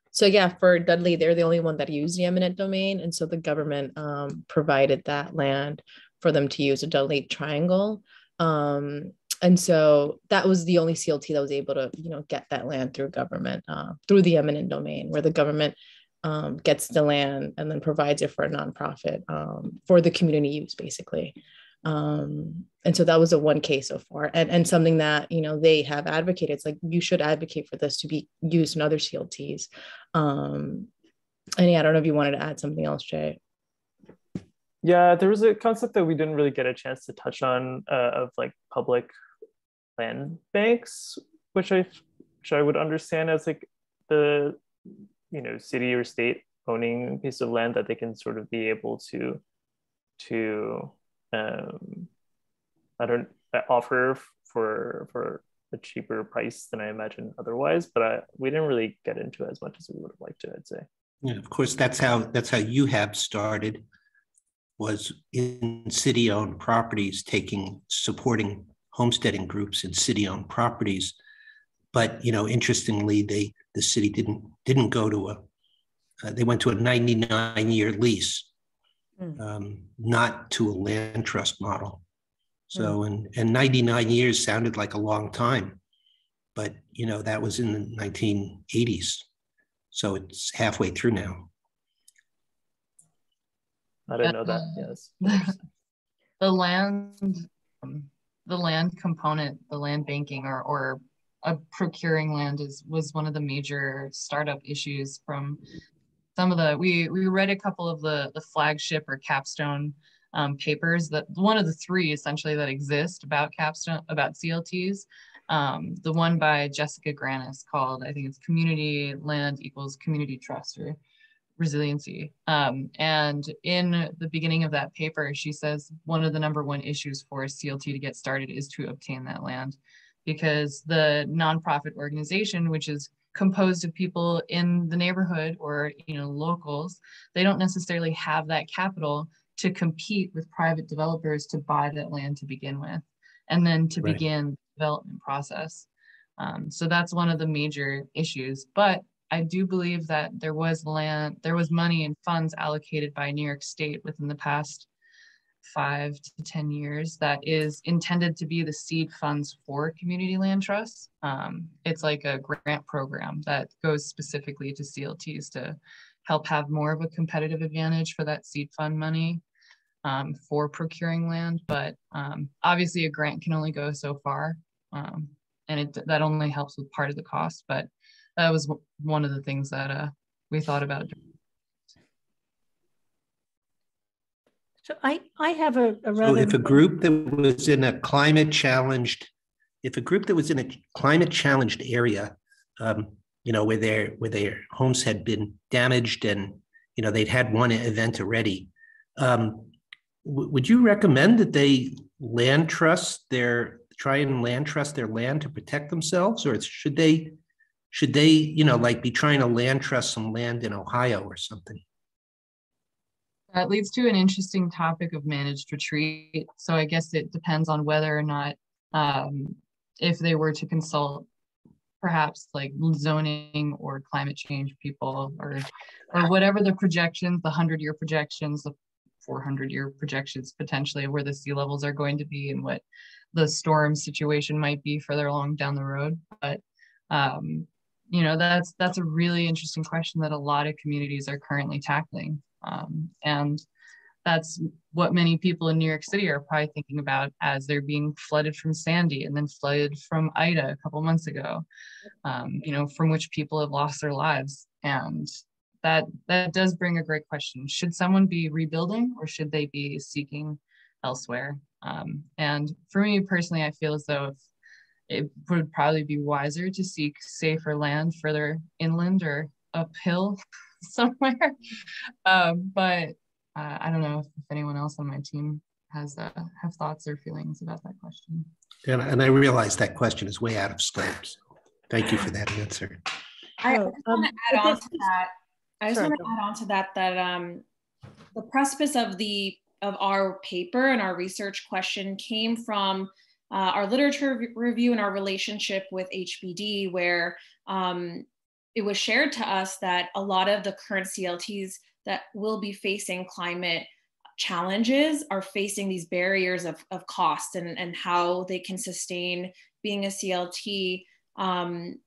S11: So yeah, for Dudley, they're the only one that used the eminent domain, and so the government um, provided that land for them to use a Dudley triangle. Um, and so that was the only CLT that was able to, you know, get that land through government, uh, through the eminent domain, where the government um, gets the land and then provides it for a nonprofit um, for the community use, basically. Um, and so that was a one case so far. And, and something that you know they have advocated it's like you should advocate for this to be used in other clts um, and yeah i don't know if you wanted to add something else jay.
S8: Yeah there was a concept that we didn't really get a chance to touch on uh, of like public land banks which i which i would understand as like the you know city or state owning a piece of land that they can sort of be able to to um, I don't offer for for a cheaper price than I imagine otherwise. But I, we didn't really get into as much as we would have liked to. I'd say.
S7: Yeah, of course, that's how that's how UHAB started. Was in city-owned properties, taking supporting homesteading groups and city-owned properties. But you know, interestingly, they the city didn't didn't go to a. Uh, they went to a 99 year lease mm. um, not to a land trust model. So, mm. and, and 99 years sounded like a long time, but you know, that was in the 1980s. So it's halfway through now.
S8: I didn't know that. Yes.
S9: the land, um, the land component, the land banking or, or uh, procuring land is was one of the major startup issues from some of the we we read a couple of the the flagship or capstone um, papers that one of the three essentially that exist about capstone about CLTs. Um, the one by Jessica Grannis called I think it's Community Land Equals Community Trust or resiliency. Um, and in the beginning of that paper, she says one of the number one issues for CLT to get started is to obtain that land because the nonprofit organization, which is composed of people in the neighborhood or you know locals, they don't necessarily have that capital to compete with private developers to buy that land to begin with, and then to right. begin the development process. Um, so that's one of the major issues. But I do believe that there was land, there was money and funds allocated by New York State within the past five to 10 years that is intended to be the seed funds for community land trusts. Um, it's like a grant program that goes specifically to CLTs to help have more of a competitive advantage for that seed fund money um, for procuring land. But um, obviously a grant can only go so far um, and it, that only helps with part of the cost. But that was one of the things that uh, we thought about.
S5: So I, I have a, a
S7: rather. So if a group that was in a climate challenged, if a group that was in a climate challenged area, um, you know, where their where their homes had been damaged and you know they'd had one event already, um, w- would you recommend that they land trust their try and land trust their land to protect themselves, or should they should they, you know, like be trying to land trust some land in Ohio or something?
S9: That leads to an interesting topic of managed retreat. So I guess it depends on whether or not, um, if they were to consult perhaps like zoning or climate change people or or whatever the projections, the 100 year projections, the 400 year projections potentially where the sea levels are going to be and what the storm situation might be further along down the road. But um, you know that's that's a really interesting question that a lot of communities are currently tackling. Um, and that's what many people in new york city are probably thinking about as they're being flooded from sandy and then flooded from ida a couple months ago um, you know from which people have lost their lives. And that that does bring a great question. Should someone be rebuilding or should they be seeking elsewhere? Um, and for me personally i feel as though if it would probably be wiser to seek safer land further inland or uphill somewhere. Um, but uh, I don't know if, if, anyone else on my team has uh, have thoughts or feelings about that question.
S7: And, and I realize that question is way out of scope. So thank you for that answer.
S10: I, I just want to add on to that. I just want to add on to that that um, the precipice of the of our paper and our research question came from uh, our literature review and our relationship with HPD, where um, it was shared to us that a lot of the current CLTs that will be facing climate challenges are facing these barriers of, of cost and, and how they can sustain being a CLT um,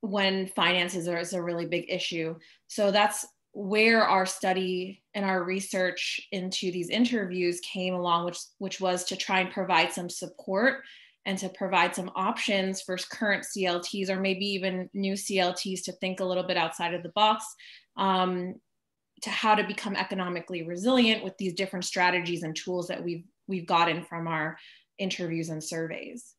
S10: when finances are is a really big issue. So that's where our study and our research into these interviews came along, which, which was to try and provide some support and to provide some options for current CLTs or maybe even new CLTs to think a little bit outside of the box um, to how to become economically resilient with these different strategies and tools that we've, we've gotten from our interviews and surveys.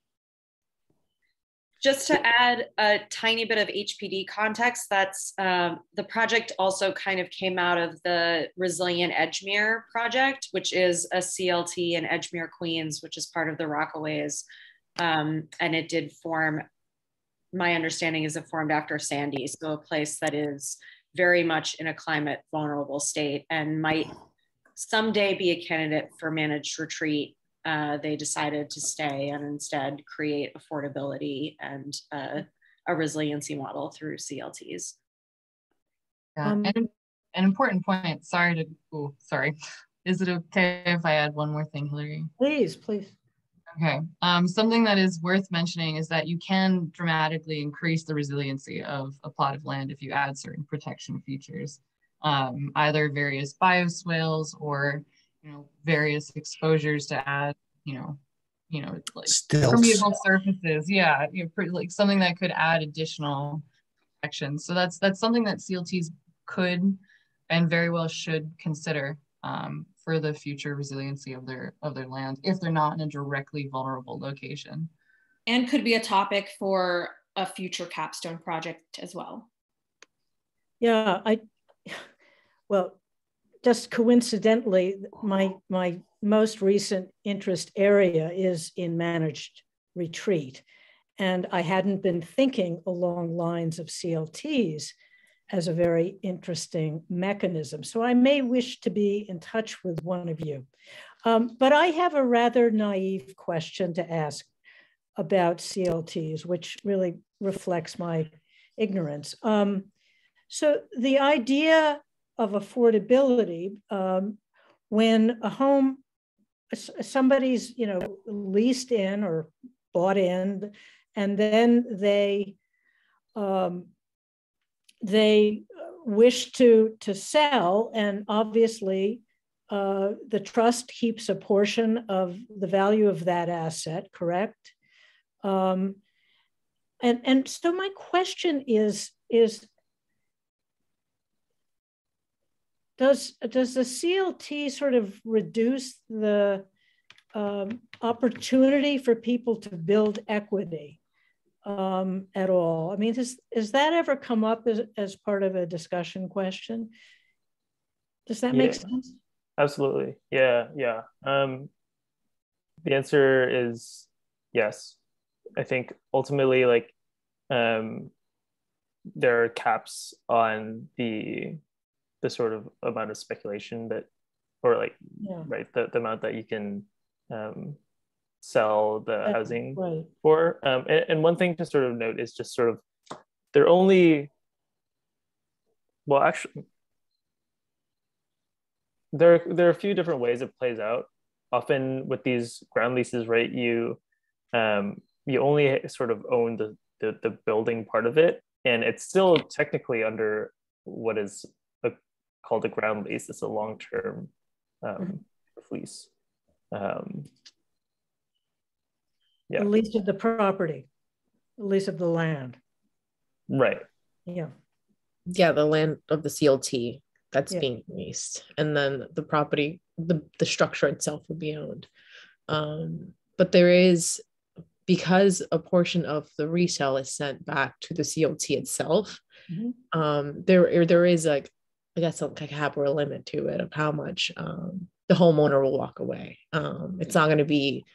S1: Just to add a tiny bit of HPD context, that's um, the project also kind of came out of the Resilient Edgemere project, which is a CLT in Edgemere, Queens, which is part of the Rockaways. Um, and it did form, my understanding is it formed after Sandy, so a place that is very much in a climate vulnerable state and might someday be a candidate for managed retreat uh, they decided to stay and instead create affordability and uh, a resiliency model through CLTs.
S9: Yeah, um, and an important point. Sorry to. Oh, sorry. Is it okay if I add one more thing, Hillary?
S5: Please, please.
S9: Okay. Um, something that is worth mentioning is that you can dramatically increase the resiliency of a plot of land if you add certain protection features, um, either various bioswales or you know various exposures to add you know you know like Stilts. permeable surfaces. Yeah you know, like something that could add additional protection so that's that's something that clts could and very well should consider um, for the future resiliency of their of their land if they're not in a directly vulnerable location.
S10: And could be a topic for a future capstone project as well.
S5: Yeah i well, just coincidentally, my my most recent interest area is in managed retreat. And I hadn't been thinking along lines of CLTs as a very interesting mechanism. So I may wish to be in touch with one of you. Um, but I have a rather naive question to ask about CLTs, which really reflects my ignorance. Um, so the idea of affordability, um, when a home, somebody's you know leased in or bought in, and then they um, they wish to to sell, and obviously uh, the trust keeps a portion of the value of that asset, correct? Um, and and so my question is is does does the CLT sort of reduce the um, opportunity for people to build equity um, at all? I mean, has, has that ever come up as, as part of a discussion question? Does that
S8: yeah,
S5: make sense?
S8: Absolutely. Yeah, yeah. Um, the answer is yes. I think ultimately, like, um, there are caps on the the sort of amount of speculation that, or like, yeah. right, the, the amount that you can um, sell the That's housing right. for. Um, and, and one thing to sort of note is just sort of they're only well actually there there are a few different ways it plays out often with these ground leases right you um you only sort of own the, the the, building part of it and it's still technically under what is called a ground lease it's a long-term um, mm-hmm. lease um,
S5: yeah. the lease of the property, the lease of the land.
S8: Right.
S5: Yeah.
S11: Yeah, the land of the CLT that's yeah. being leased, and then the property, the the structure itself would be owned. Um, but there is because a portion of the resale is sent back to the CLT itself. Mm-hmm. Um, there there is like I guess like a cap or a limit to it of how much um, the homeowner will walk away. Um, it's not going to be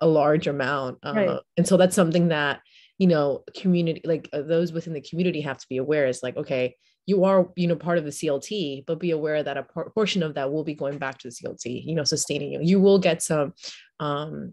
S11: a large amount, uh, right. and so that's something that you know community like uh, those within the community have to be aware. Is like okay, you are you know part of the CLT, but be aware that a por- portion of that will be going back to the CLT. You know, sustaining you. You will get some. Um,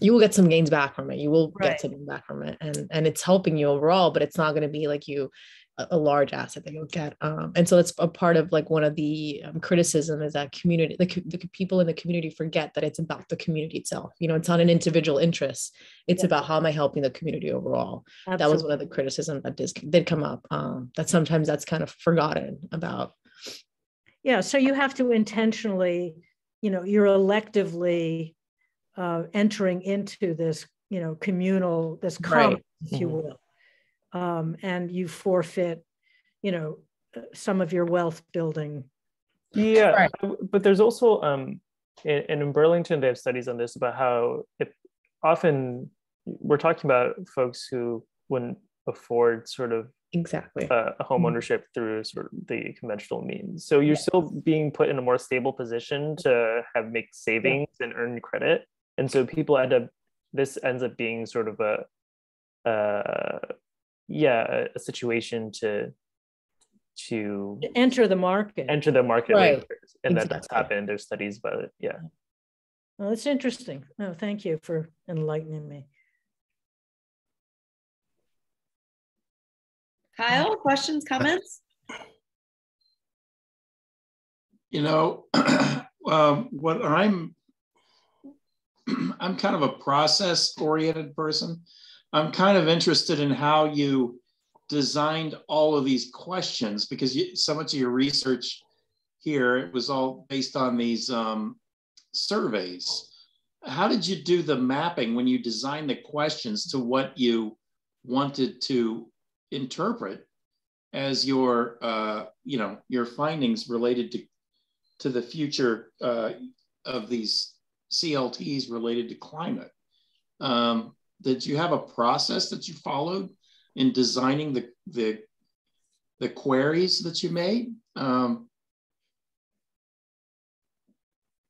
S11: you will get some gains back from it. You will right. get something back from it, and and it's helping you overall. But it's not going to be like you a large asset that you'll get. Um, and so that's a part of like one of the um, criticism is that community, the, the, people in the community forget that it's about the community itself. You know, it's not an individual interest. It's yeah. about how am I helping the community overall. Absolutely. That was one of the criticism that did, did come up. Um, that sometimes that's kind of forgotten about.
S5: Yeah. So you have to intentionally, you know, you're electively uh, entering into this, you know, communal, this common, right. if you mm-hmm. will um, and you forfeit, you know, some of your wealth building.
S8: Yeah, right. but there's also um, in, in Burlington they have studies on this about how it often we're talking about folks who wouldn't afford sort of
S11: exactly
S8: uh, a home mm-hmm. ownership through sort of the conventional means so you're still being put in a more stable position to have make savings yeah. and earn credit and so people end up this ends up being sort of a uh, yeah a, a situation to to
S5: enter the market
S8: enter the market right. later. and exactly. that that's happened there's studies about it yeah
S5: well that's interesting no thank you for enlightening me
S1: kyle questions comments
S6: you know um, what i'm i'm kind of a process oriented person I'm kind of interested in how you designed all of these questions because you, so much of your research here it was all based on these um, surveys. How did you do the mapping when you designed the questions to what you wanted to interpret as your, uh, you know, your findings related to to the future uh, of these CLTs related to climate? Um, did you have a process that you followed in designing the the, the queries that you made? Um,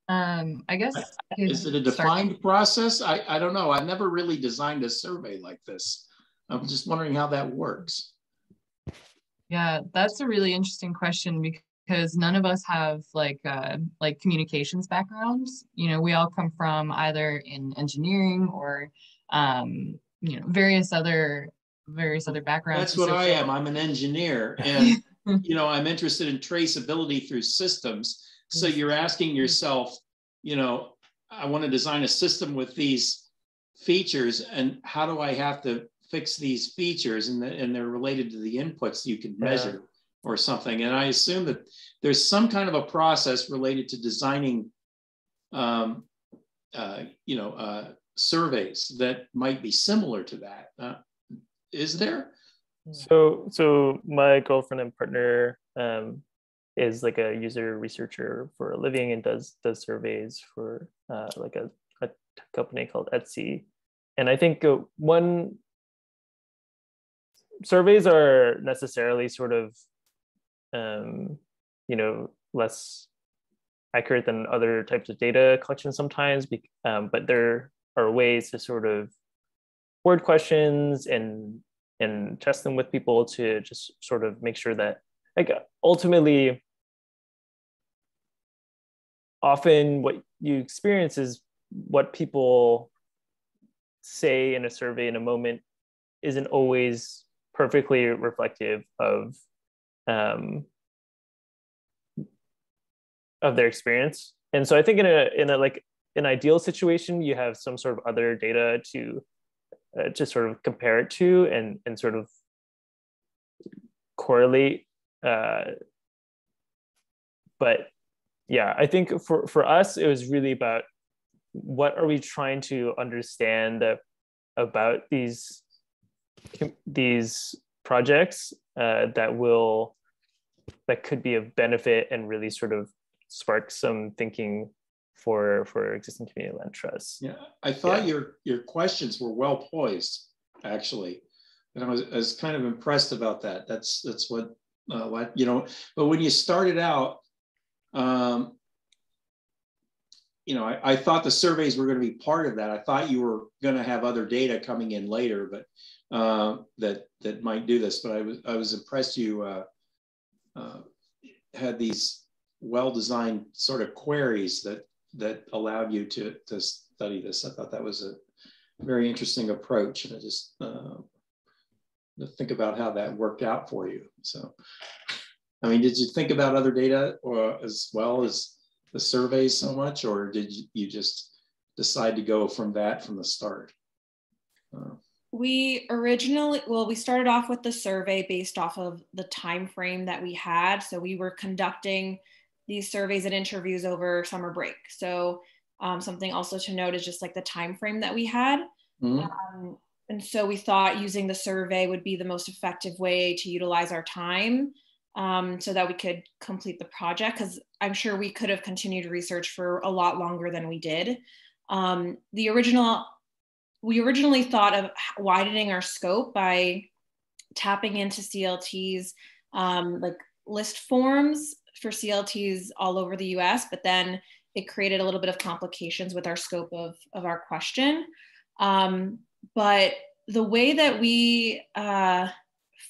S9: Um, I guess. I
S6: Is it a defined start. process? I, I don't know. I've never really designed a survey like this. I'm just wondering how that works.
S9: Yeah, that's a really interesting question because none of us have like uh, like communications backgrounds. You know, we all come from either in engineering or um, you know various other various other backgrounds.
S6: That's what I am. I'm an engineer, and you know I'm interested in traceability through systems. So you're asking yourself, you know, I want to design a system with these features, and how do I have to fix these features? And, the, and they're related to the inputs you can measure yeah. or something. And I assume that there's some kind of a process related to designing, um, uh, you know, uh, surveys that might be similar to that. Uh, is there?
S8: So, so my girlfriend and partner um, is like a user researcher for a living and does does surveys for uh, like a, a company called Etsy. And I think uh, one surveys are necessarily sort of um, you know less accurate than other types of data collection sometimes, um, but there are ways to sort of word questions and and test them with people to just sort of make sure that like ultimately often what you experience is what people say in a survey in a moment isn't always perfectly reflective of um, of their experience. And so i think in a in a like an ideal situation you have some sort of other data to uh, to sort of compare it to and and sort of correlate uh, but yeah i think for for us it was really about what are we trying to understand about these these projects uh, that will that could be of benefit and really sort of spark some thinking for for existing community land trusts.
S6: Yeah, I thought yeah. your your questions were well poised, actually, and I was, I was kind of impressed about that. That's that's what uh, what you know. But when you started out, um, you know, I, I thought the surveys were going to be part of that. I thought you were going to have other data coming in later, but uh, that that might do this. But I was I was impressed you uh, uh, had these well-designed sort of queries that that allowed you to, to study this. I thought that was a very interesting approach. And I just uh, think about how that worked out for you. So, I mean, did you think about other data or as well as the surveys so much, or did you just decide to go from that from the start?
S10: Uh, we originally well we started off with the survey based off of the time frame that we had so we were conducting these surveys and interviews over summer break. So um, something also to note is just like the time frame that we had. Mm-hmm. Um, and so we thought using the survey would be the most effective way to utilize our time um, so that we could complete the project because I'm sure we could have continued research for a lot longer than we did. Um, the original, we originally thought of widening our scope by tapping into CLT's um, like list forms for CLTs all over the US, but then it created a little bit of complications with our scope of, of our question. Um, but the way that we uh,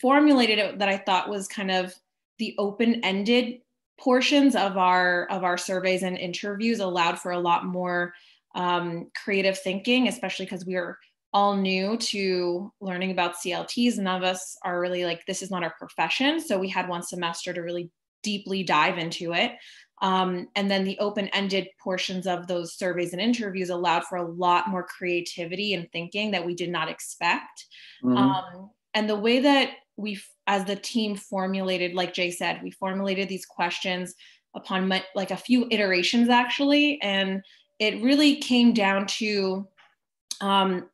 S10: formulated it that I thought was kind of the open-ended portions of our of our surveys and interviews allowed for a lot more um, creative thinking, especially because we are all new to learning about CLTs. None of us are really like, this is not our profession. So we had one semester to really deeply dive into it. Um, and then the open ended portions of those surveys and interviews allowed for a lot more creativity and thinking that we did not expect. Mm-hmm. Um, and the way that we, as the team, formulated, like Jay said, we formulated these questions upon my, like a few iterations actually. And it really came down to um,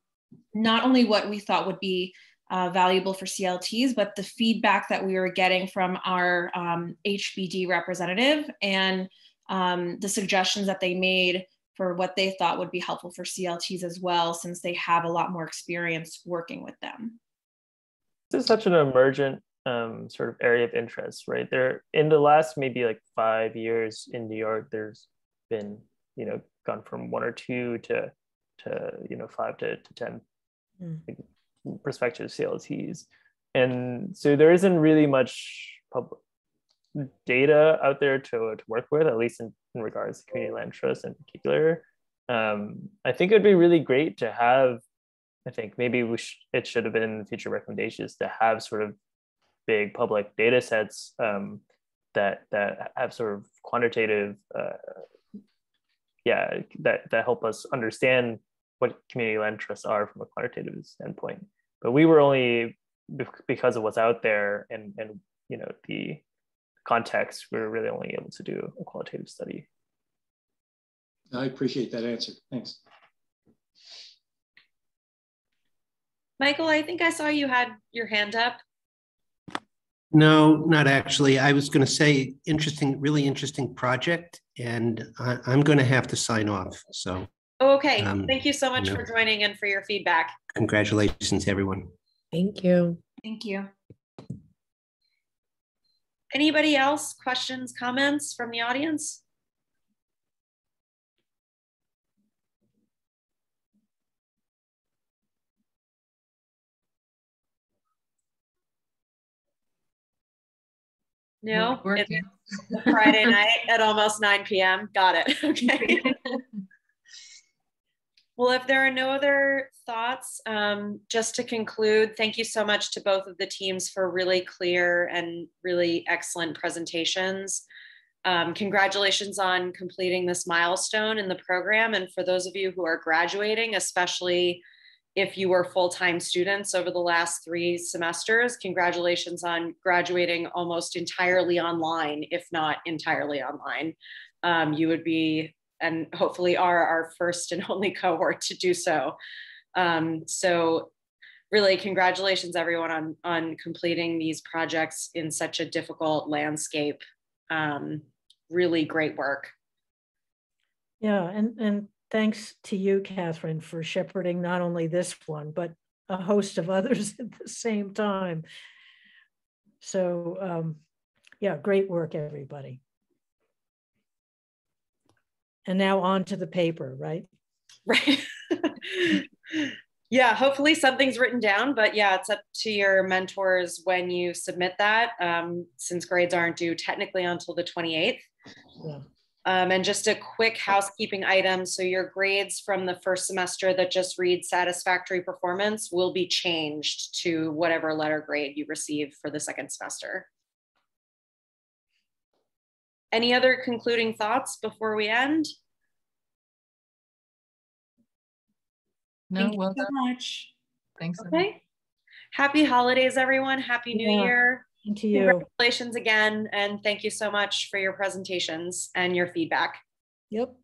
S10: not only what we thought would be uh, valuable for CLTs, but the feedback that we were getting from our um, HPD representative and um, the suggestions that they made for what they thought would be helpful for CLTs as well, since they have a lot more experience working with them.
S8: This is such an emergent um, sort of area of interest, right? There, in the last maybe like five years in New York, there's been you know gone from one or two to to you know five to, to ten mm. Prospective CLTs, and so there isn't really much public data out there to, to work with, at least in, in regards to community land trust in particular. Um, I think it would be really great to have. I think maybe we sh- it should have been in the future recommendations to have sort of big public data sets um, that that have sort of quantitative, uh, yeah, that that help us understand what community land trusts are from a quantitative standpoint. But we were only because of what's out there and and you know the context, we are really only able to do a qualitative study.
S6: I appreciate that answer. Thanks.
S1: Michael, I think I saw you had your hand up.
S7: No, not actually. I was going to say interesting, really interesting project, and I, am going to have to sign off. So.
S1: Oh, okay. Um, Thank you so much you know, for joining and for your feedback.
S7: Congratulations, everyone.
S11: Thank you.
S10: Thank you.
S1: Anybody else? Questions, comments from the audience? No, it's Friday night at almost 9 p.m. Got it. Okay. well, if there are no other thoughts, um, just to conclude, thank you so much to both of the teams for really clear and really excellent presentations. Um, congratulations on completing this milestone in the program. And for those of you who are graduating, especially if you were full-time students over the last three semesters, congratulations on graduating almost entirely online, if not entirely online. Um, you would be, and hopefully are our first and only cohort to do so. Um, so really congratulations everyone on, on completing these projects in such a difficult landscape. Um, really great work.
S5: Yeah, and, and thanks to you, Catherine, for shepherding not only this one, but a host of others at the same time. So um, yeah, great work, everybody. And now on to the paper, right?
S1: Right. yeah, hopefully something's written down, but yeah, it's up to your mentors when you submit that, um, since grades aren't due technically until the 28th. Yeah. Um, and just a quick housekeeping item. So your grades from the first semester that just read satisfactory performance will be changed to whatever letter grade you receive for the second semester. Any other concluding thoughts before we end?
S9: No, Thank well you so much. Thanks.
S1: Okay. Happy holidays, everyone. Happy New yeah. Year.
S5: To you.
S1: Congratulations again. And thank you so much for your presentations and your feedback.
S5: Yep.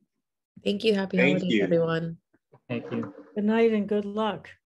S11: Thank you. Happy thank holidays, you. everyone.
S3: Thank you.
S5: Good night and good luck.